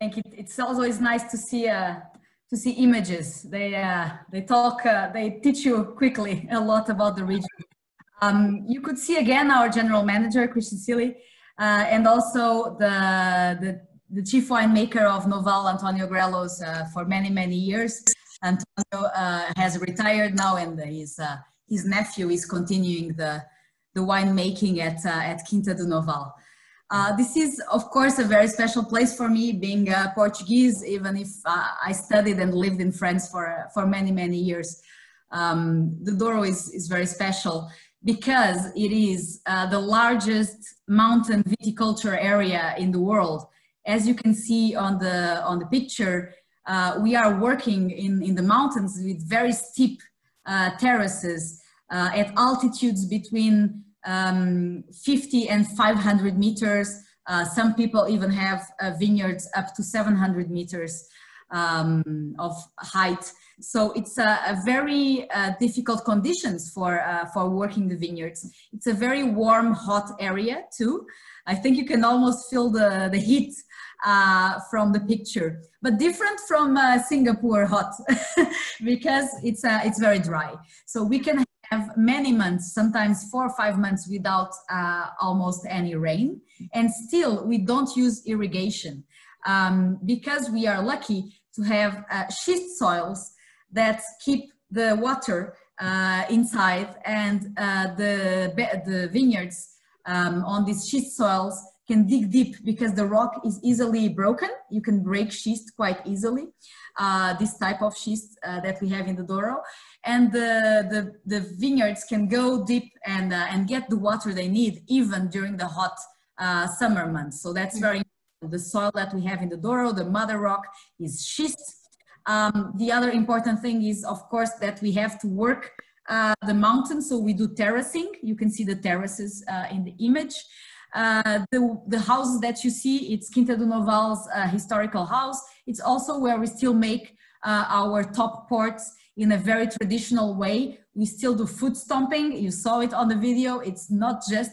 It's always nice to see uh, to see images. They uh, they talk, uh, they teach you quickly a lot about the region. Um, you could see again our general manager Christian Seely, uh, and also the, the the chief winemaker of Noval, Antonio Agrellos, uh, for many many years. Antonio uh, has retired now, and his his nephew is continuing the the winemaking at at Quinta do Noval. Uh, this is, of course, a very special place for me, being uh, Portuguese, even if uh, I studied and lived in France for, for many, many years. Um, the Douro is, is very special because it is uh, the largest mountain viticulture area in the world. As you can see on the, on the picture, uh, we are working in, in the mountains with very steep uh, terraces at altitudes between um, 50 and 500 meters. Uh, some people even have uh, vineyards up to 700 meters um, of height. So it's a, a very uh, difficult conditions for, uh, for working the vineyards. It's a very warm, hot area too. I think you can almost feel the, the heat uh, from the picture, but different from uh, Singapore hot [laughs] because it's, it's very dry. So we can have many months, sometimes four or five months without uh, almost any rain. And still, we don't use irrigation um, because we are lucky to have uh, schist soils that keep the water uh, inside and uh, the, the vineyards um, on these schist soils can dig deep because the rock is easily broken. You can break schist quite easily, uh, this type of schist uh, that we have in the Douro. And the, the, the vineyards can go deep and, uh, and get the water they need even during the hot uh, summer months. So that's very important. The soil that we have in the Douro, the mother rock is schist. Um, the other important thing is, of course, that we have to work uh, the mountain. So we do terracing. You can see the terraces uh, in the image. Uh, the, the houses that you see, it's Quinta do Noval's uh, historical house. It's also where we still make uh, our top ports in a very traditional way. We still do foot stomping. You saw it on the video. It's not just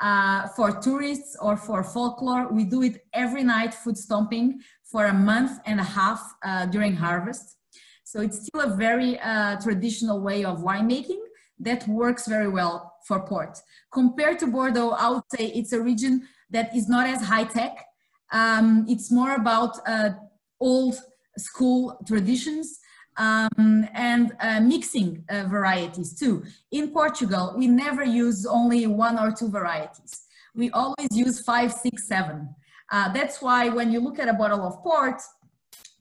uh, for tourists or for folklore. We do it every night, foot stomping, for a month and a half uh, during harvest. So it's still a very uh, traditional way of winemaking that works very well for port. Compared to Bordeaux, I would say it's a region that is not as high tech. Um, it's more about uh, old school traditions um, and uh, mixing uh, varieties too. In Portugal, we never use only one or two varieties. We always use five, six, seven. Uh, that's why when you look at a bottle of port,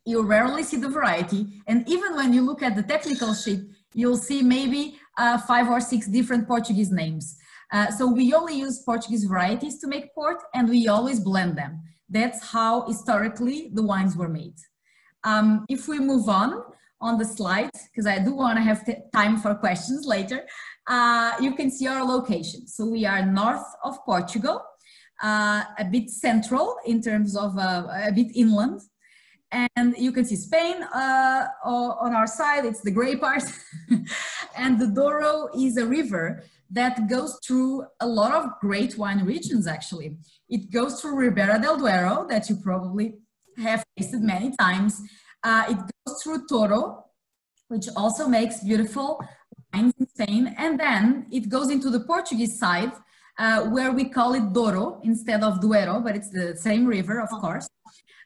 you rarely see the variety. And even when you look at the technical sheet, you'll see maybe uh, five or six different Portuguese names. Uh, so we only use Portuguese varieties to make port and we always blend them. That's how historically the wines were made. Um, if we move on, on the slide, because I do want to have time for questions later, uh, you can see our location. So we are north of Portugal, uh, a bit central in terms of uh, a bit inland. And you can see Spain uh, on our side, it's the gray part. [laughs] and the Douro is a river that goes through a lot of great wine regions actually. It goes through Ribera del Duero that you probably have tasted many times. Uh, it goes through Toro, which also makes beautiful wines in Spain. And then it goes into the Portuguese side, uh, where we call it Douro instead of Duero, but it's the same river, of course.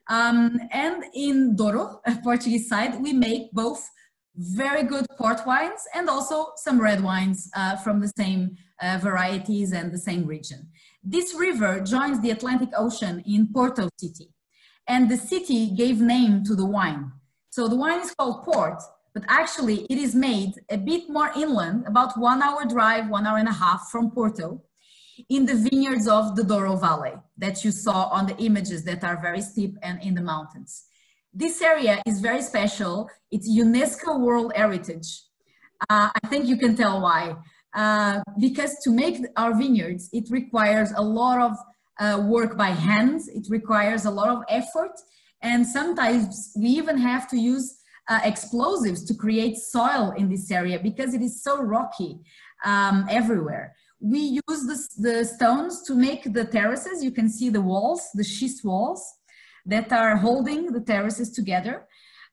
Um, and in Douro, Portuguese side, we make both very good port wines and also some red wines uh, from the same uh, varieties and the same region. This river joins the Atlantic Ocean in Porto City and the city gave name to the wine. So the wine is called port, but actually it is made a bit more inland, about one hour drive, one hour and a half from Porto, in the vineyards of the Douro Valley that you saw on the images that are very steep and in the mountains. This area is very special. It's UNESCO World Heritage. Uh, I think you can tell why. Uh, because to make our vineyards, it requires a lot of uh, work by hands. It requires a lot of effort. And sometimes we even have to use uh, explosives to create soil in this area because it is so rocky um, everywhere. We use the, the stones to make the terraces. You can see the walls, the schist walls that are holding the terraces together.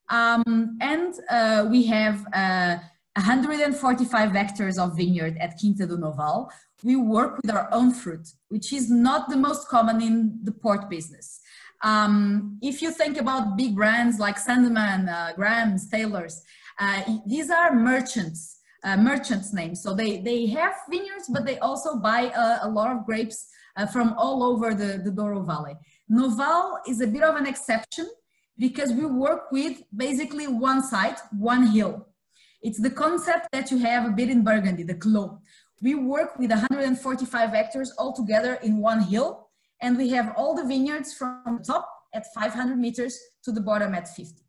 Um, and uh, we have uh, 145 hectares of vineyard at Quinta do Noval, we work with our own fruit, which is not the most common in the port business. Um, if you think about big brands like Sandeman, uh, Graham's, Taylor's, uh, these are merchants, uh, merchants' names. So they, they have vineyards, but they also buy uh, a lot of grapes uh, from all over the, the Douro Valley. Noval is a bit of an exception because we work with basically one site, one hill. It's the concept that you have a bit in Burgundy, the Clos. We work with 145 hectares all together in one hill, and we have all the vineyards from the top at 500 meters to the bottom at 50.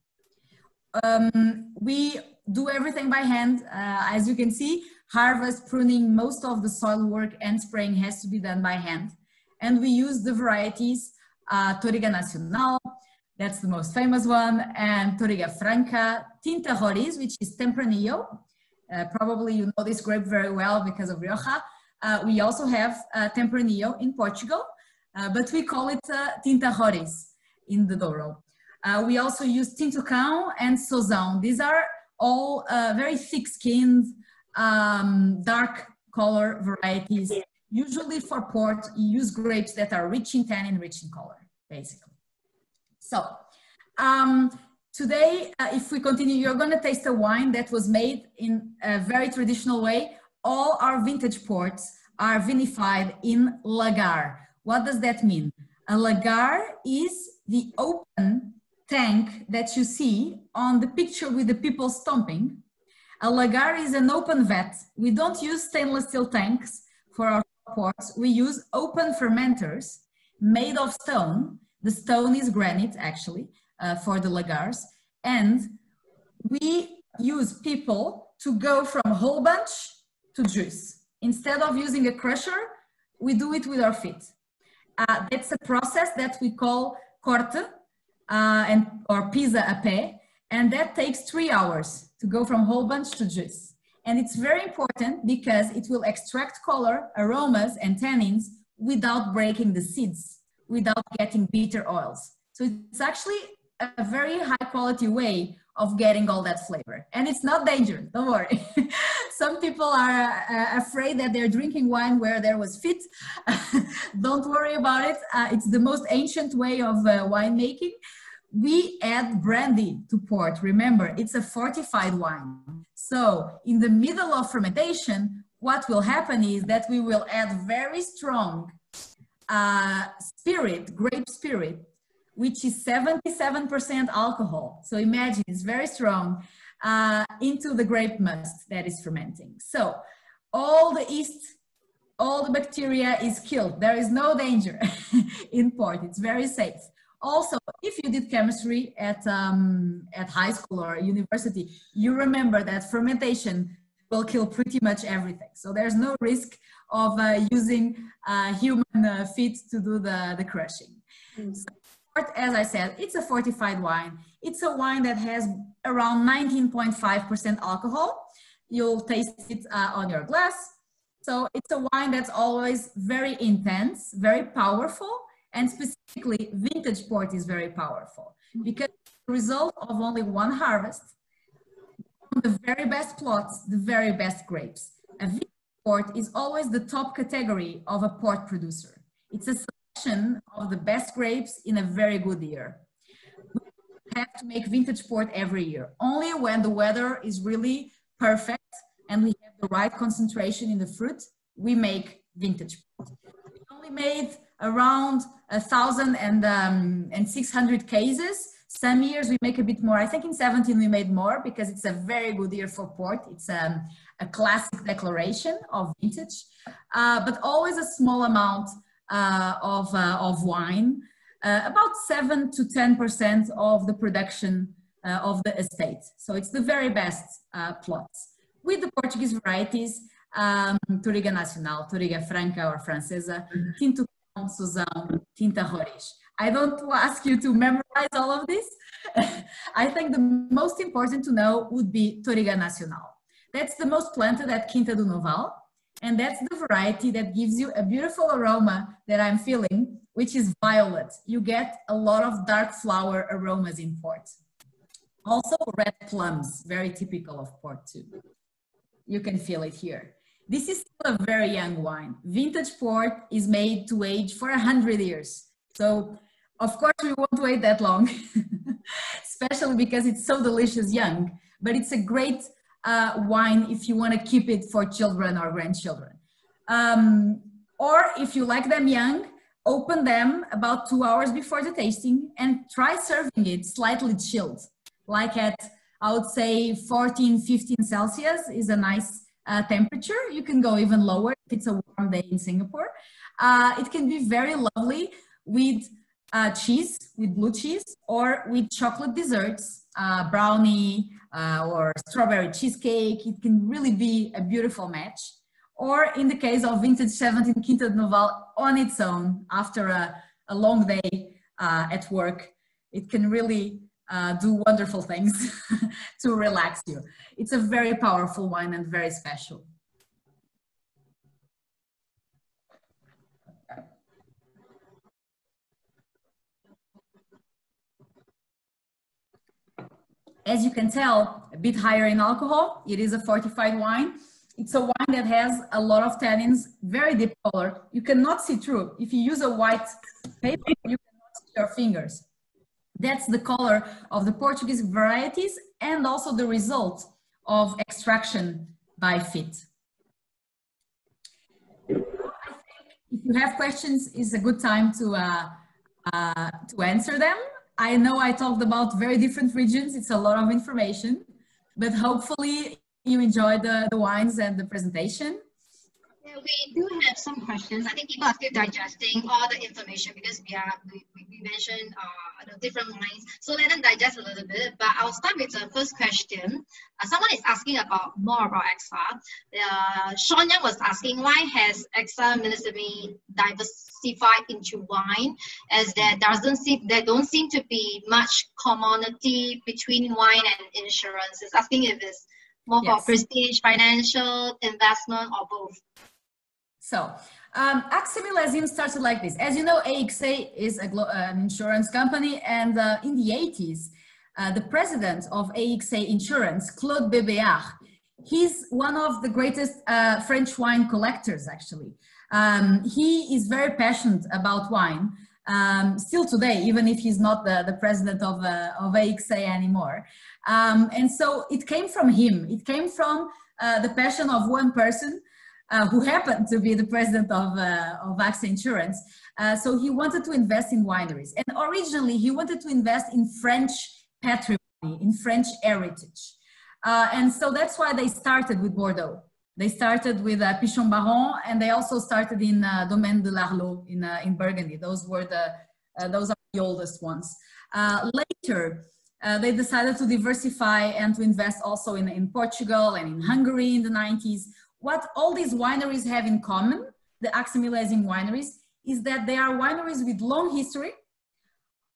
Um, we do everything by hand. Uh, as you can see, harvest, pruning, most of the soil work and spraying has to be done by hand. And we use the varieties uh, Touriga Nacional, that's the most famous one, and Touriga Franca, Tinta Roriz, which is Tempranillo, uh, probably you know this grape very well because of Rioja. Uh, we also have uh, Tempranillo in Portugal, uh, but we call it uh, Tinta Roriz in the Douro. We also use Tinto Cão and Sousão. These are all very thick-skinned, um, dark color varieties. Usually for port, you use grapes that are rich in tannin, rich in color, basically. So, um, Today, uh, if we continue, you're going to taste a wine that was made in a very traditional way. All our vintage ports are vinified in lagar. What does that mean? A lagar is the open tank that you see on the picture with the people stomping. A lagar is an open vat. We don't use stainless steel tanks for our ports. We use open fermenters made of stone. The stone is granite, actually uh, for the lagars. And we use people to go from whole bunch to juice. Instead of using a crusher, we do it with our feet. Uh, that's a process that we call corte uh, and or pisa a pé. And that takes three hours to go from whole bunch to juice. And it's very important because it will extract color, aromas, and tannins without breaking the seeds, without getting bitter oils. So it's actually a very high quality way of getting all that flavor. And it's not dangerous, don't worry. [laughs] Some people are uh, afraid that they're drinking wine where there was fit. [laughs] don't worry about it. Uh, it's the most ancient way of uh, winemaking. We add brandy to port. Remember, it's a fortified wine. So in the middle of fermentation, what will happen is that we will add very strong uh, spirit, grape spirit, which is 77% alcohol. So imagine it's very strong uh, into the grape must that is fermenting. So all the yeast, all the bacteria is killed. There is no danger [laughs] in port. It's very safe. Also, if you did chemistry at, um, at high school or university, you remember that fermentation will kill pretty much everything. So there's no risk of uh, using uh, human uh, feet to do the, the crushing. Mm. So as I said, it's a fortified wine. It's a wine that has around 19.5% alcohol. You'll taste it uh, on your glass. So it's a wine that's always very intense, very powerful, and specifically vintage port is very powerful because the result of only one harvest, the very best plots, the very best grapes. A vintage port is always the top category of a port producer. It's a selection of the best grapes in a very good year. We have to make vintage port every year, only when the weather is really perfect and we have the right concentration in the fruit, we make vintage port. We only made around a thousand and, um, and 600 cases. Some years we make a bit more. I think in 17 we made more because it's a very good year for port. It's um, a classic declaration of vintage, uh, but always a small amount of, uh, of wine, uh, about 7 to 10% of the production of the estate. So it's the very best plots. With the Portuguese varieties, um, Touriga Nacional, Touriga Franca or Francesa, mm-hmm. Tinto Sousão, Tinta Roriz. I don't ask you to memorize all of this. [laughs] I think the most important to know would be Touriga Nacional. That's the most planted at Quinta do Noval. And that's the variety that gives you a beautiful aroma that I'm feeling, which is violet. You get a lot of dark flower aromas in port. Also red plums, very typical of port too. You can feel it here. This is still a very young wine. Vintage port is made to age for 100 years. So of course we won't wait that long, [laughs] especially because it's so delicious young, but it's a great uh, wine if you want to keep it for children or grandchildren. Um, or if you like them young, open them about two hours before the tasting and try serving it slightly chilled, like at, I would say 14, 15 Celsius is a nice uh, temperature. You can go even lower if it's a warm day in Singapore. Uh, it can be very lovely with uh, cheese, with blue cheese, or with chocolate desserts, uh, brownie, uh, or strawberry cheesecake. It can really be a beautiful match. Or in the case of Vintage 17 Quinta do Noval on its own, after a, a long day uh, at work, it can really uh, do wonderful things [laughs] to relax you. It's a very powerful wine and very special. As you can tell, a bit higher in alcohol. It is a fortified wine. It's a wine that has a lot of tannins, very deep color. You cannot see through. If you use a white paper, you cannot see your fingers. That's the color of the Portuguese varieties and also the result of extraction by fit. if you have questions, it's a good time to, uh, uh, to answer them. I know I talked about very different regions. It's a lot of information, but hopefully you enjoyed the, the wines and the presentation. Yeah, we do have some questions. I think people are still digesting all the information because we are mentioned uh, the different wines. So let them digest a little bit. But I'll start with the first question. Uh, someone is asking about more about AXA. Uh, Sean Young was asking why has AXA Millésimes diversified into wine, as there doesn't seem there don't seem to be much commonality between wine and insurance. It's asking if it's more yes. for prestige, financial, investment, or both. So um, AXA started like this. As you know, AXA is a, an insurance company, and uh, in the 80s, uh, the president of AXA Insurance, Claude Bébéar, he's one of the greatest uh, French wine collectors, actually. Um, he is very passionate about wine, um, still today, even if he's not the, the president of, uh, of AXA anymore. Um, and so it came from him. It came from uh, the passion of one person uh, who happened to be the president of, uh, of AXA Insurance. Uh, so he wanted to invest in wineries. And originally he wanted to invest in French patrimony, in French heritage. Uh, and so that's why they started with Bordeaux. They started with uh, Pichon Baron and they also started in uh, Domaine de l'Arlot in, in Burgundy. Those were the, those are the oldest ones. later, uh, they decided to diversify and to invest also in, in Portugal and in Hungary in the 90s what all these wineries have in common, the AXA wineries, is that they are wineries with long history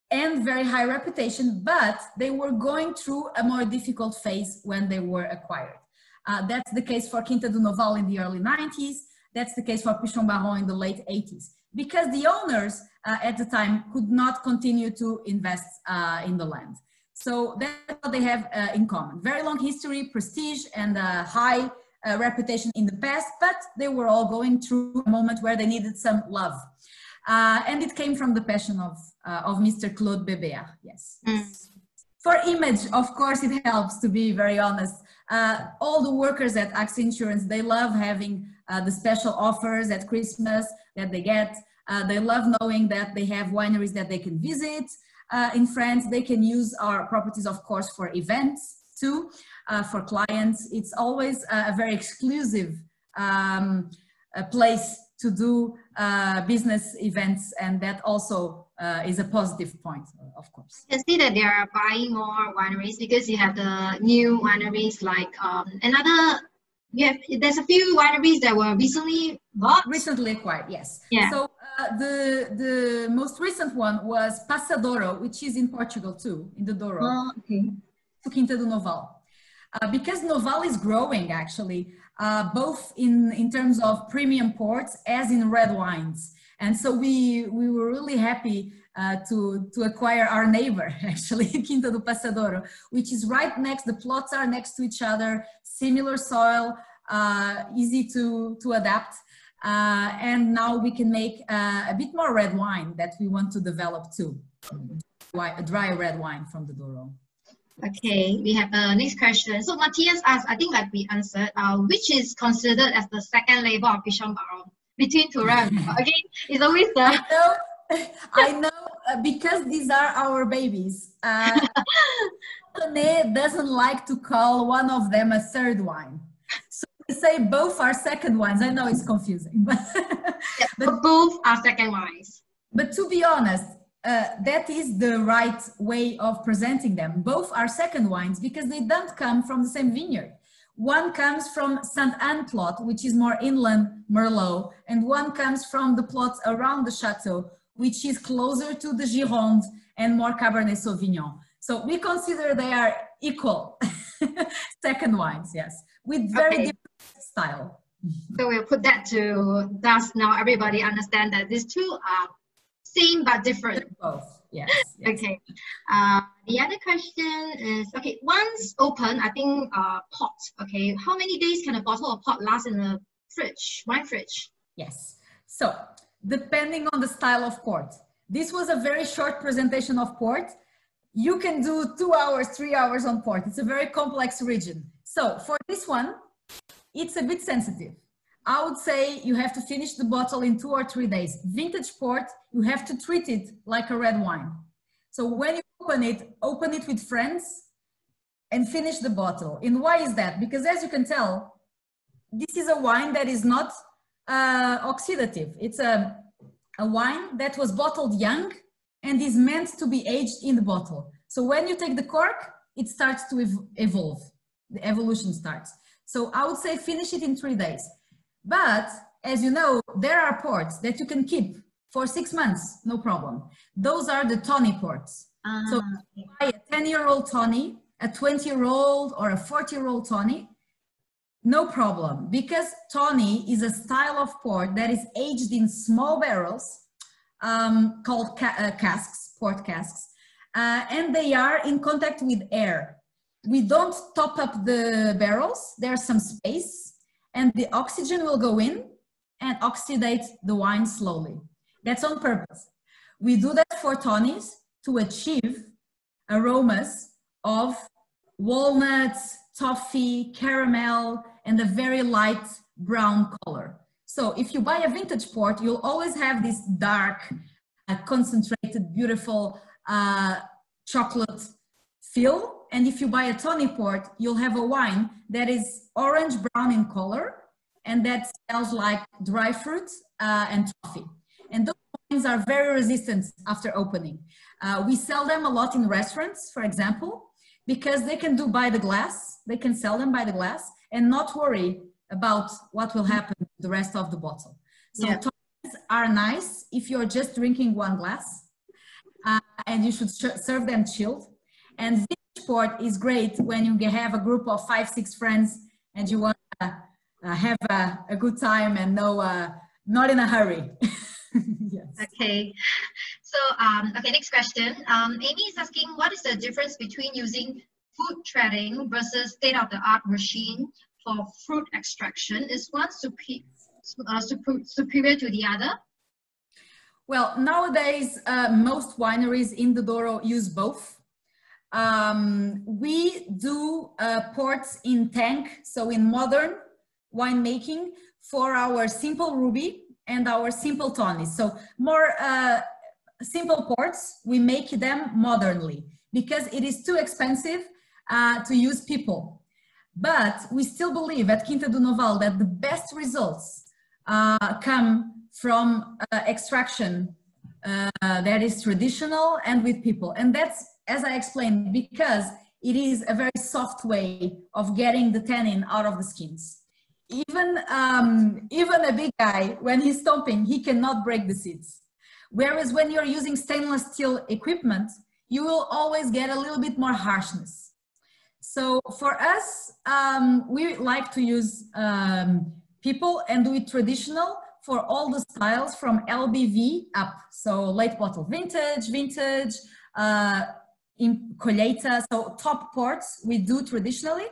and very high reputation, but they were going through a more difficult phase when they were acquired. Uh, that's the case for Quinta do Noval in the early 90s. That's the case for Pichon Baron in the late 80s. Because the owners uh, at the time could not continue to invest uh, in the land. So that's what they have uh, in common. Very long history, prestige, and uh, high uh, reputation in the past, but they were all going through a moment where they needed some love. Uh, and it came from the passion of, uh, of Mr. Claude Bébéar, yes. Mm. For image, of course, it helps to be very honest. Uh, all the workers at AXA Insurance, they love having uh, the special offers at Christmas that they get. Uh, they love knowing that they have wineries that they can visit in France. They can use our properties, of course, for events too uh, for clients. It's always a very exclusive um, place to do uh, business events and that also uh, is a positive point of course i can see that they are buying more wineries because you have the new wineries like um, another yeah there's a few wineries that were recently bought recently acquired yes yeah so uh, the the most recent one was Passadouro, which is in Portugal too, in the Douro. Oh, okay. Quinta do Noval. Uh, because Noval is growing actually, uh, both in, in terms of premium ports as in red wines. And so we, we were really happy uh, to, to acquire our neighbor, [laughs] actually, Quinta do Passadouro, which is right next, the plots are next to each other, similar soil, uh, easy to, to adapt. Uh, and now we can make uh, a bit more red wine that we want to develop too. Dry red wine from the Douro. Okay, we have the next question. So Matthias asked, I think like we answered, uh, which is considered as the second label of Pichon Baron between Tourelles? [laughs] Again, it's always the... I know, [laughs] I know uh, because these are our babies. Uh, [laughs] doesn't like to call one of them a third wine. So we say both are second wines. I know it's confusing, but, yeah, but both are second wines. But to be honest, uh, that is the right way of presenting them. Both are second wines because they don't come from the same vineyard. One comes from Saint Anne plot, which is more inland Merlot, and one comes from the plots around the chateau, which is closer to the Gironde and more Cabernet Sauvignon. So we consider they are equal [laughs] second wines, yes, with very okay. different style. So we'll put that to thus now everybody understand that these two are same but different. Both. Yes. yes. Okay. Uh, the other question is okay. Once open, I think uh, port. Okay. How many days can a bottle of port last in the fridge, wine fridge? Yes. So depending on the style of port, this was a very short presentation of port. You can do two hours, three hours on port. It's a very complex region. So for this one, it's a bit sensitive. I would say you have to finish the bottle in two or three days. Vintage port, you have to treat it like a red wine. So when you open it, open it with friends and finish the bottle. And why is that? Because as you can tell, this is a wine that is not uh, oxidative. It's a, a wine that was bottled young and is meant to be aged in the bottle. So when you take the cork, it starts to ev evolve. The evolution starts. So I would say finish it in three days. But as you know, there are ports that you can keep for six months, no problem. Those are the tawny ports. Uh, so buy a 10 year old tawny, a 20 year old or a 40 year old tawny, no problem. Because tawny is a style of port that is aged in small barrels um, called ca uh, casks, port casks. Uh, and they are in contact with air. We don't top up the barrels, there's some space, and the oxygen will go in and oxidate the wine slowly. That's on purpose. We do that for tawnies to achieve aromas of walnuts, toffee, caramel, and a very light brown color. So if you buy a vintage port, you'll always have this dark, uh, concentrated, beautiful uh, chocolate feel. And if you buy a tawny port, you'll have a wine that is orange brown in color and that smells like dry fruit uh, and toffee. And those wines are very resistant after opening. Uh, we sell them a lot in restaurants, for example, because they can do by the glass, they can sell them by the glass and not worry about what will happen to the rest of the bottle. So yeah. are nice if you're just drinking one glass uh, and you should serve them chilled. And sport is great when you have a group of five, six friends and you want to uh, have a, a, good time and no, uh, not in a hurry. [laughs] yes. Okay. So, um, okay, next question. Um, Amy is asking, what is the difference between using foot treading versus state-of-the-art machine for fruit extraction? Is one super, uh, super, superior to the other? Well, nowadays, uh, most wineries in the Douro use both. Um, we do uh, ports in tank, so in modern winemaking for our simple ruby and our simple tawny. So more uh, simple ports, we make them modernly because it is too expensive uh, to use people. But we still believe at Quinta do Noval that the best results uh, come from uh, extraction uh, that is traditional and with people. And that's, as I explained, because it is a very soft way of getting the tannin out of the skins. Even, um, even a big guy, when he's stomping, he cannot break the seeds. Whereas when you're using stainless steel equipment, you will always get a little bit more harshness. So for us, um, we like to use um, people and do it traditional for all the styles from LBV up. So late bottle vintage, vintage, uh, in colheita, so top ports we do traditionally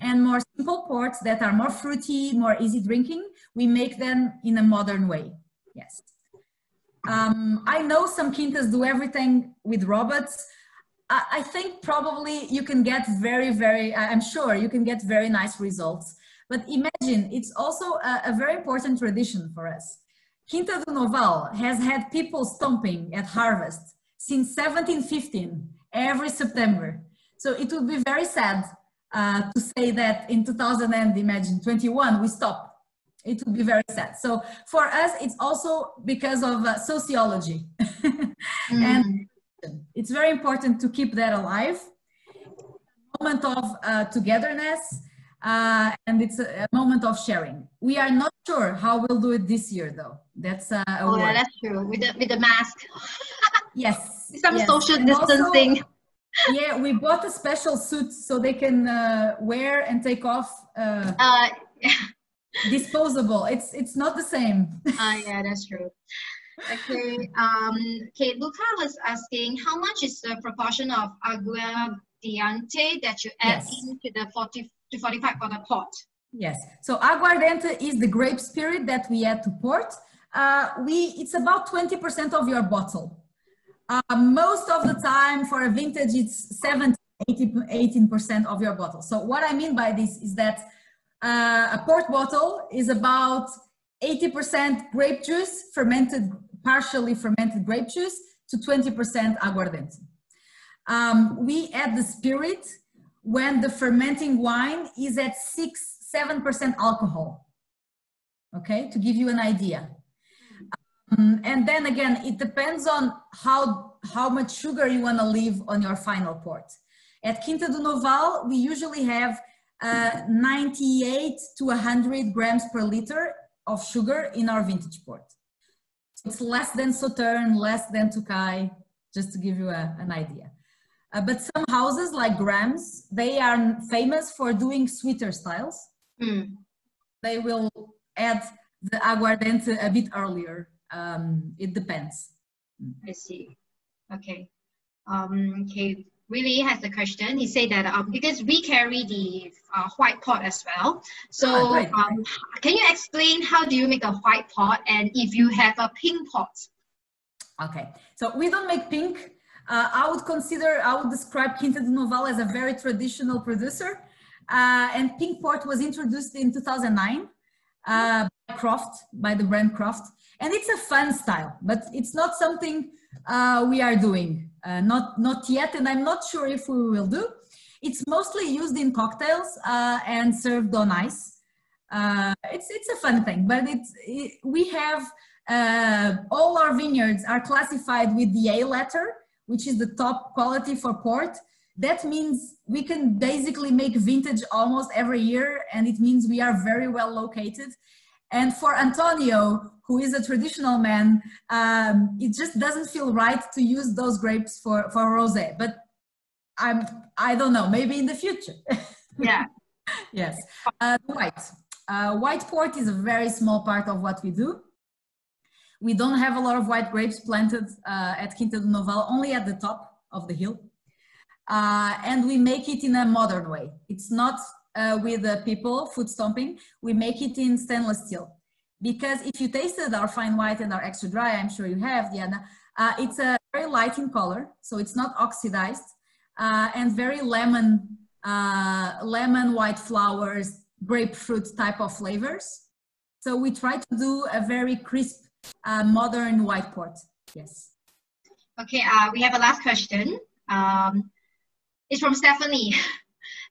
and more simple ports that are more fruity, more easy drinking, we make them in a modern way. Yes. Um, I know some quintas do everything with robots. I, I think probably you can get very, very, I'm sure you can get very nice results. But imagine, it's also a, a very important tradition for us. Quinta do Noval has had people stomping at harvest since 1715, every September. So it would be very sad uh, to say that in 2000 and imagine 21, we stop it would be very sad. So for us, it's also because of uh, sociology. [laughs] mm. And it's very important to keep that alive. Moment of uh, togetherness, uh, and it's a, a, moment of sharing. We are not sure how we'll do it this year, though. That's uh, oh, yeah, that's true. With the with the mask. [laughs] yes. Some yes. social distancing. Also, [laughs] yeah, we bought a special suit so they can uh, wear and take off. Uh, uh disposable. It's it's not the same. [laughs] Uh, yeah, that's true. Okay. Um. Okay. Luca was asking how much is the proportion of aguardente that you add yes. into the forty to forty-five for the port? Yes. So aguardente is the grape spirit that we add to port. Uh, we it's about twenty percent of your bottle. Uh, most of the time for a vintage, it's 70, 18% of your bottle. So what I mean by this is that uh, a port bottle is about 80% grape juice, fermented, partially fermented grape juice, to 20% aguardente. Um, we add the spirit when the fermenting wine is at 6 7% alcohol. Okay, to give you an idea. Um, and then again, it depends on how, how much sugar you want to leave on your final port. At Quinta do Noval, we usually have uh, 98 to 100 grams per liter of sugar in our vintage port. So it's less than Sauternes, less than Tokai, just to give you a, an idea. Uh, but some houses like Graham's, they are famous for doing sweeter styles. Mm. They will add the aguardente a bit earlier. Um, it depends. I see. Okay. Um, okay. Really has a question. He said that um, because we carry the uh, white port as well. So ah, um, can you explain how do you make a white port and if you have a pink port? Okay. So we don't make pink uh, I would consider, I would describe Quinta do Noval as a very traditional producer. Uh, and Pink Port was introduced in 2009 uh, Croft, by the brand Croft. And it's a fun style, but it's not something uh, we are doing. Uh, not, not yet, and I'm not sure if we will do. It's mostly used in cocktails uh, and served on ice. it's, it's a fun thing, but it's, it, we have all our vineyards are classified with the A letter, which is the top quality for port. That means we can basically make vintage almost every year, and it means we are very well located. And for Antonio, who is a traditional man, um, it just doesn't feel right to use those grapes for, for rosé. But I'm, I don't know, maybe in the future. [laughs] Yeah. yes. Uh, white. Uh, white port is a very small part of what we do. We don't have a lot of white grapes planted uh, at Quinta do Noval, only at the top of the hill. Uh, and we make it in a modern way. It's not uh, with the people foot stomping. We make it in stainless steel. Because if you tasted our fine white and our extra dry, I'm sure you have, Diana, uh, it's a very light in color, so it's not oxidized, uh, and very lemon, uh, lemon white flowers, grapefruit type of flavors. So we try to do a very crisp uh, modern white port. Yes. Okay, uh, we have a last question. Um, it's from Stephanie. [laughs]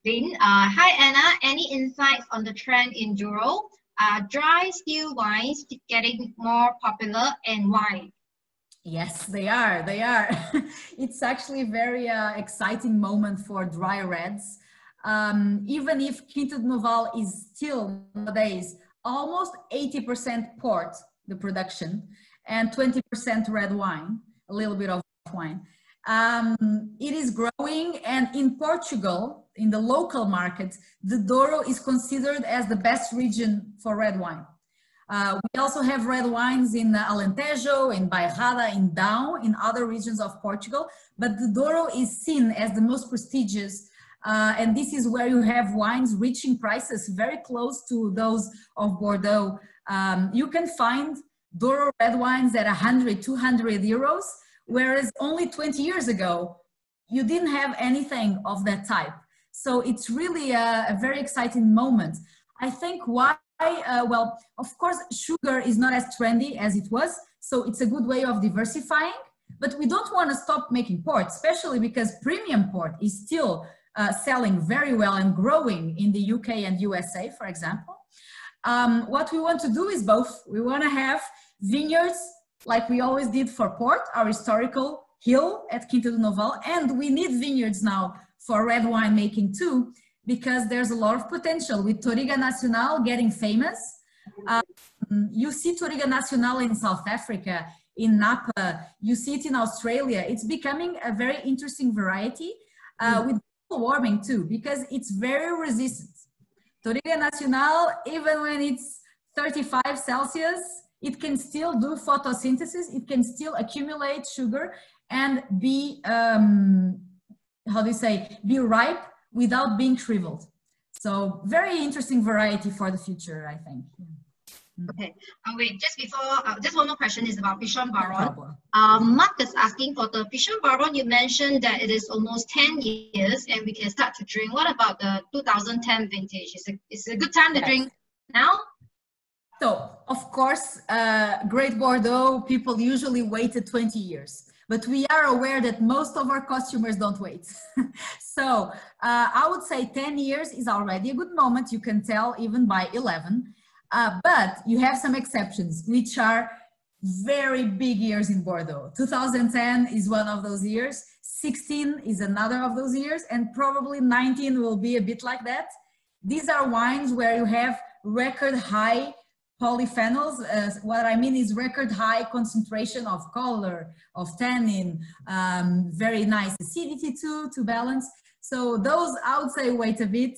Uh, hi Ana, any insights on the trend in Douro? Uh, dry still wines getting more popular and why? Yes, they are. They are. [laughs] it's actually a very uh, exciting moment for dry reds. Um, even if Quinta Noval is still nowadays almost 80% port, the production, and 20% red wine, a little bit of wine. Um, it is growing, and in Portugal, in the local market, the Douro is considered as the best region for red wine. Uh, we also have red wines in Alentejo, in Bairrada, in Dão, in other regions of Portugal, but the Douro is seen as the most prestigious uh, and this is where you have wines reaching prices very close to those of Bordeaux um, you can find Douro red wines at 100, 200 euros, whereas only 20 years ago, you didn't have anything of that type. So it's really a, a very exciting moment. I think why, uh, well, of course, sugar is not as trendy as it was. So it's a good way of diversifying, but we don't want to stop making port, especially because premium port is still uh, selling very well and growing in the UK and USA, for example. Um, what we want to do is both. We want to have vineyards like we always did for port, our historical hill at Quinta do Noval, and we need vineyards now for red wine making too, because there's a lot of potential with Touriga Nacional getting famous. Um, you see Touriga Nacional in South Africa, in Napa, you see it in Australia. It's becoming a very interesting variety uh, mm. with warming too, because it's very resistant Touriga Nacional, even when it's 35 Celsius, it can still do photosynthesis, it can still accumulate sugar and be, um, how do you say, be ripe without being shriveled. So very interesting variety for the future, I think. Mm. Okay, uh, wait, just before, uh, just one more question is about Pichon Baron. um, Mark is asking for the Pichon Baron, you mentioned that it is almost 10 years and we can start to drink. What about the 2010 vintage? Is it, is it a good time to yes. drink now? So, of course, uh, Great Bordeaux, people usually waited 20 years but we are aware that most of our customers don't wait. [laughs] so uh, I would say 10 years is already a good moment. You can tell even by 11. Uh, but you have some exceptions, which are very big years in Bordeaux. 2010 is one of those years, 16 is another of those years, and probably 19 will be a bit like that. These are wines where you have record high polyphenols. Uh, what I mean is record high concentration of color, of tannin, um, very nice acidity too, to balance. So those, I would say, wait a bit.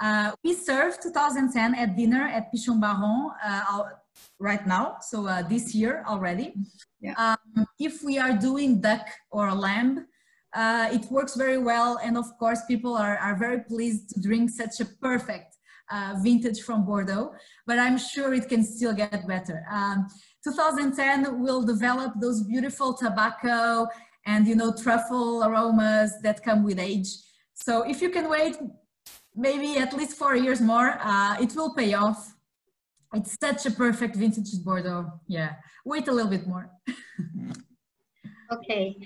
Uh, we served 2010 at dinner at Pichon Baron uh, right now, so uh, this year already. Yeah. Um, if we are doing duck or lamb, uh, it works very well. And of course, people are, are very pleased to drink such a perfect uh, vintage from Bordeaux, but I'm sure it can still get better. Um, 2010 will develop those beautiful tobacco and, you know, truffle aromas that come with age. So if you can wait maybe at least four years more, uh, it will pay off. It's such a perfect vintage Bordeaux. Yeah, wait a little bit more. [laughs] okay.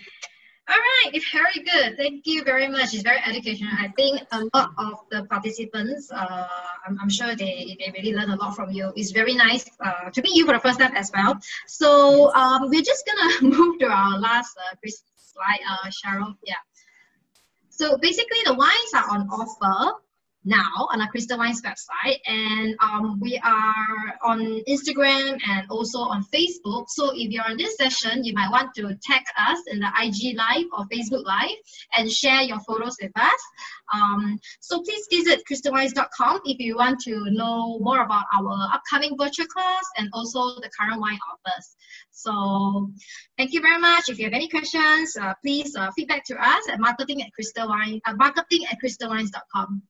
All right, very good. Thank you very much. It's very educational. I think a lot of the participants, uh, I'm, I'm, sure they, they really learn a lot from you. It's very nice uh, to meet you for the first time as well. So um, we're just gonna [laughs] move to our last uh, slide, uh, Cheryl. Yeah. So basically the wines are on offer now on our Crystal Wines website. And um, we are on Instagram and also on Facebook. So if you're in this session, you might want to tag us in the IG Live or Facebook Live and share your photos with us. Um, so please visit crystalwines.com if you want to know more about our upcoming virtual class and also the current wine offers. So thank you very much. If you have any questions, uh, please uh, feedback to us at marketing at crystalwine, uh, marketing at crystalwines.com.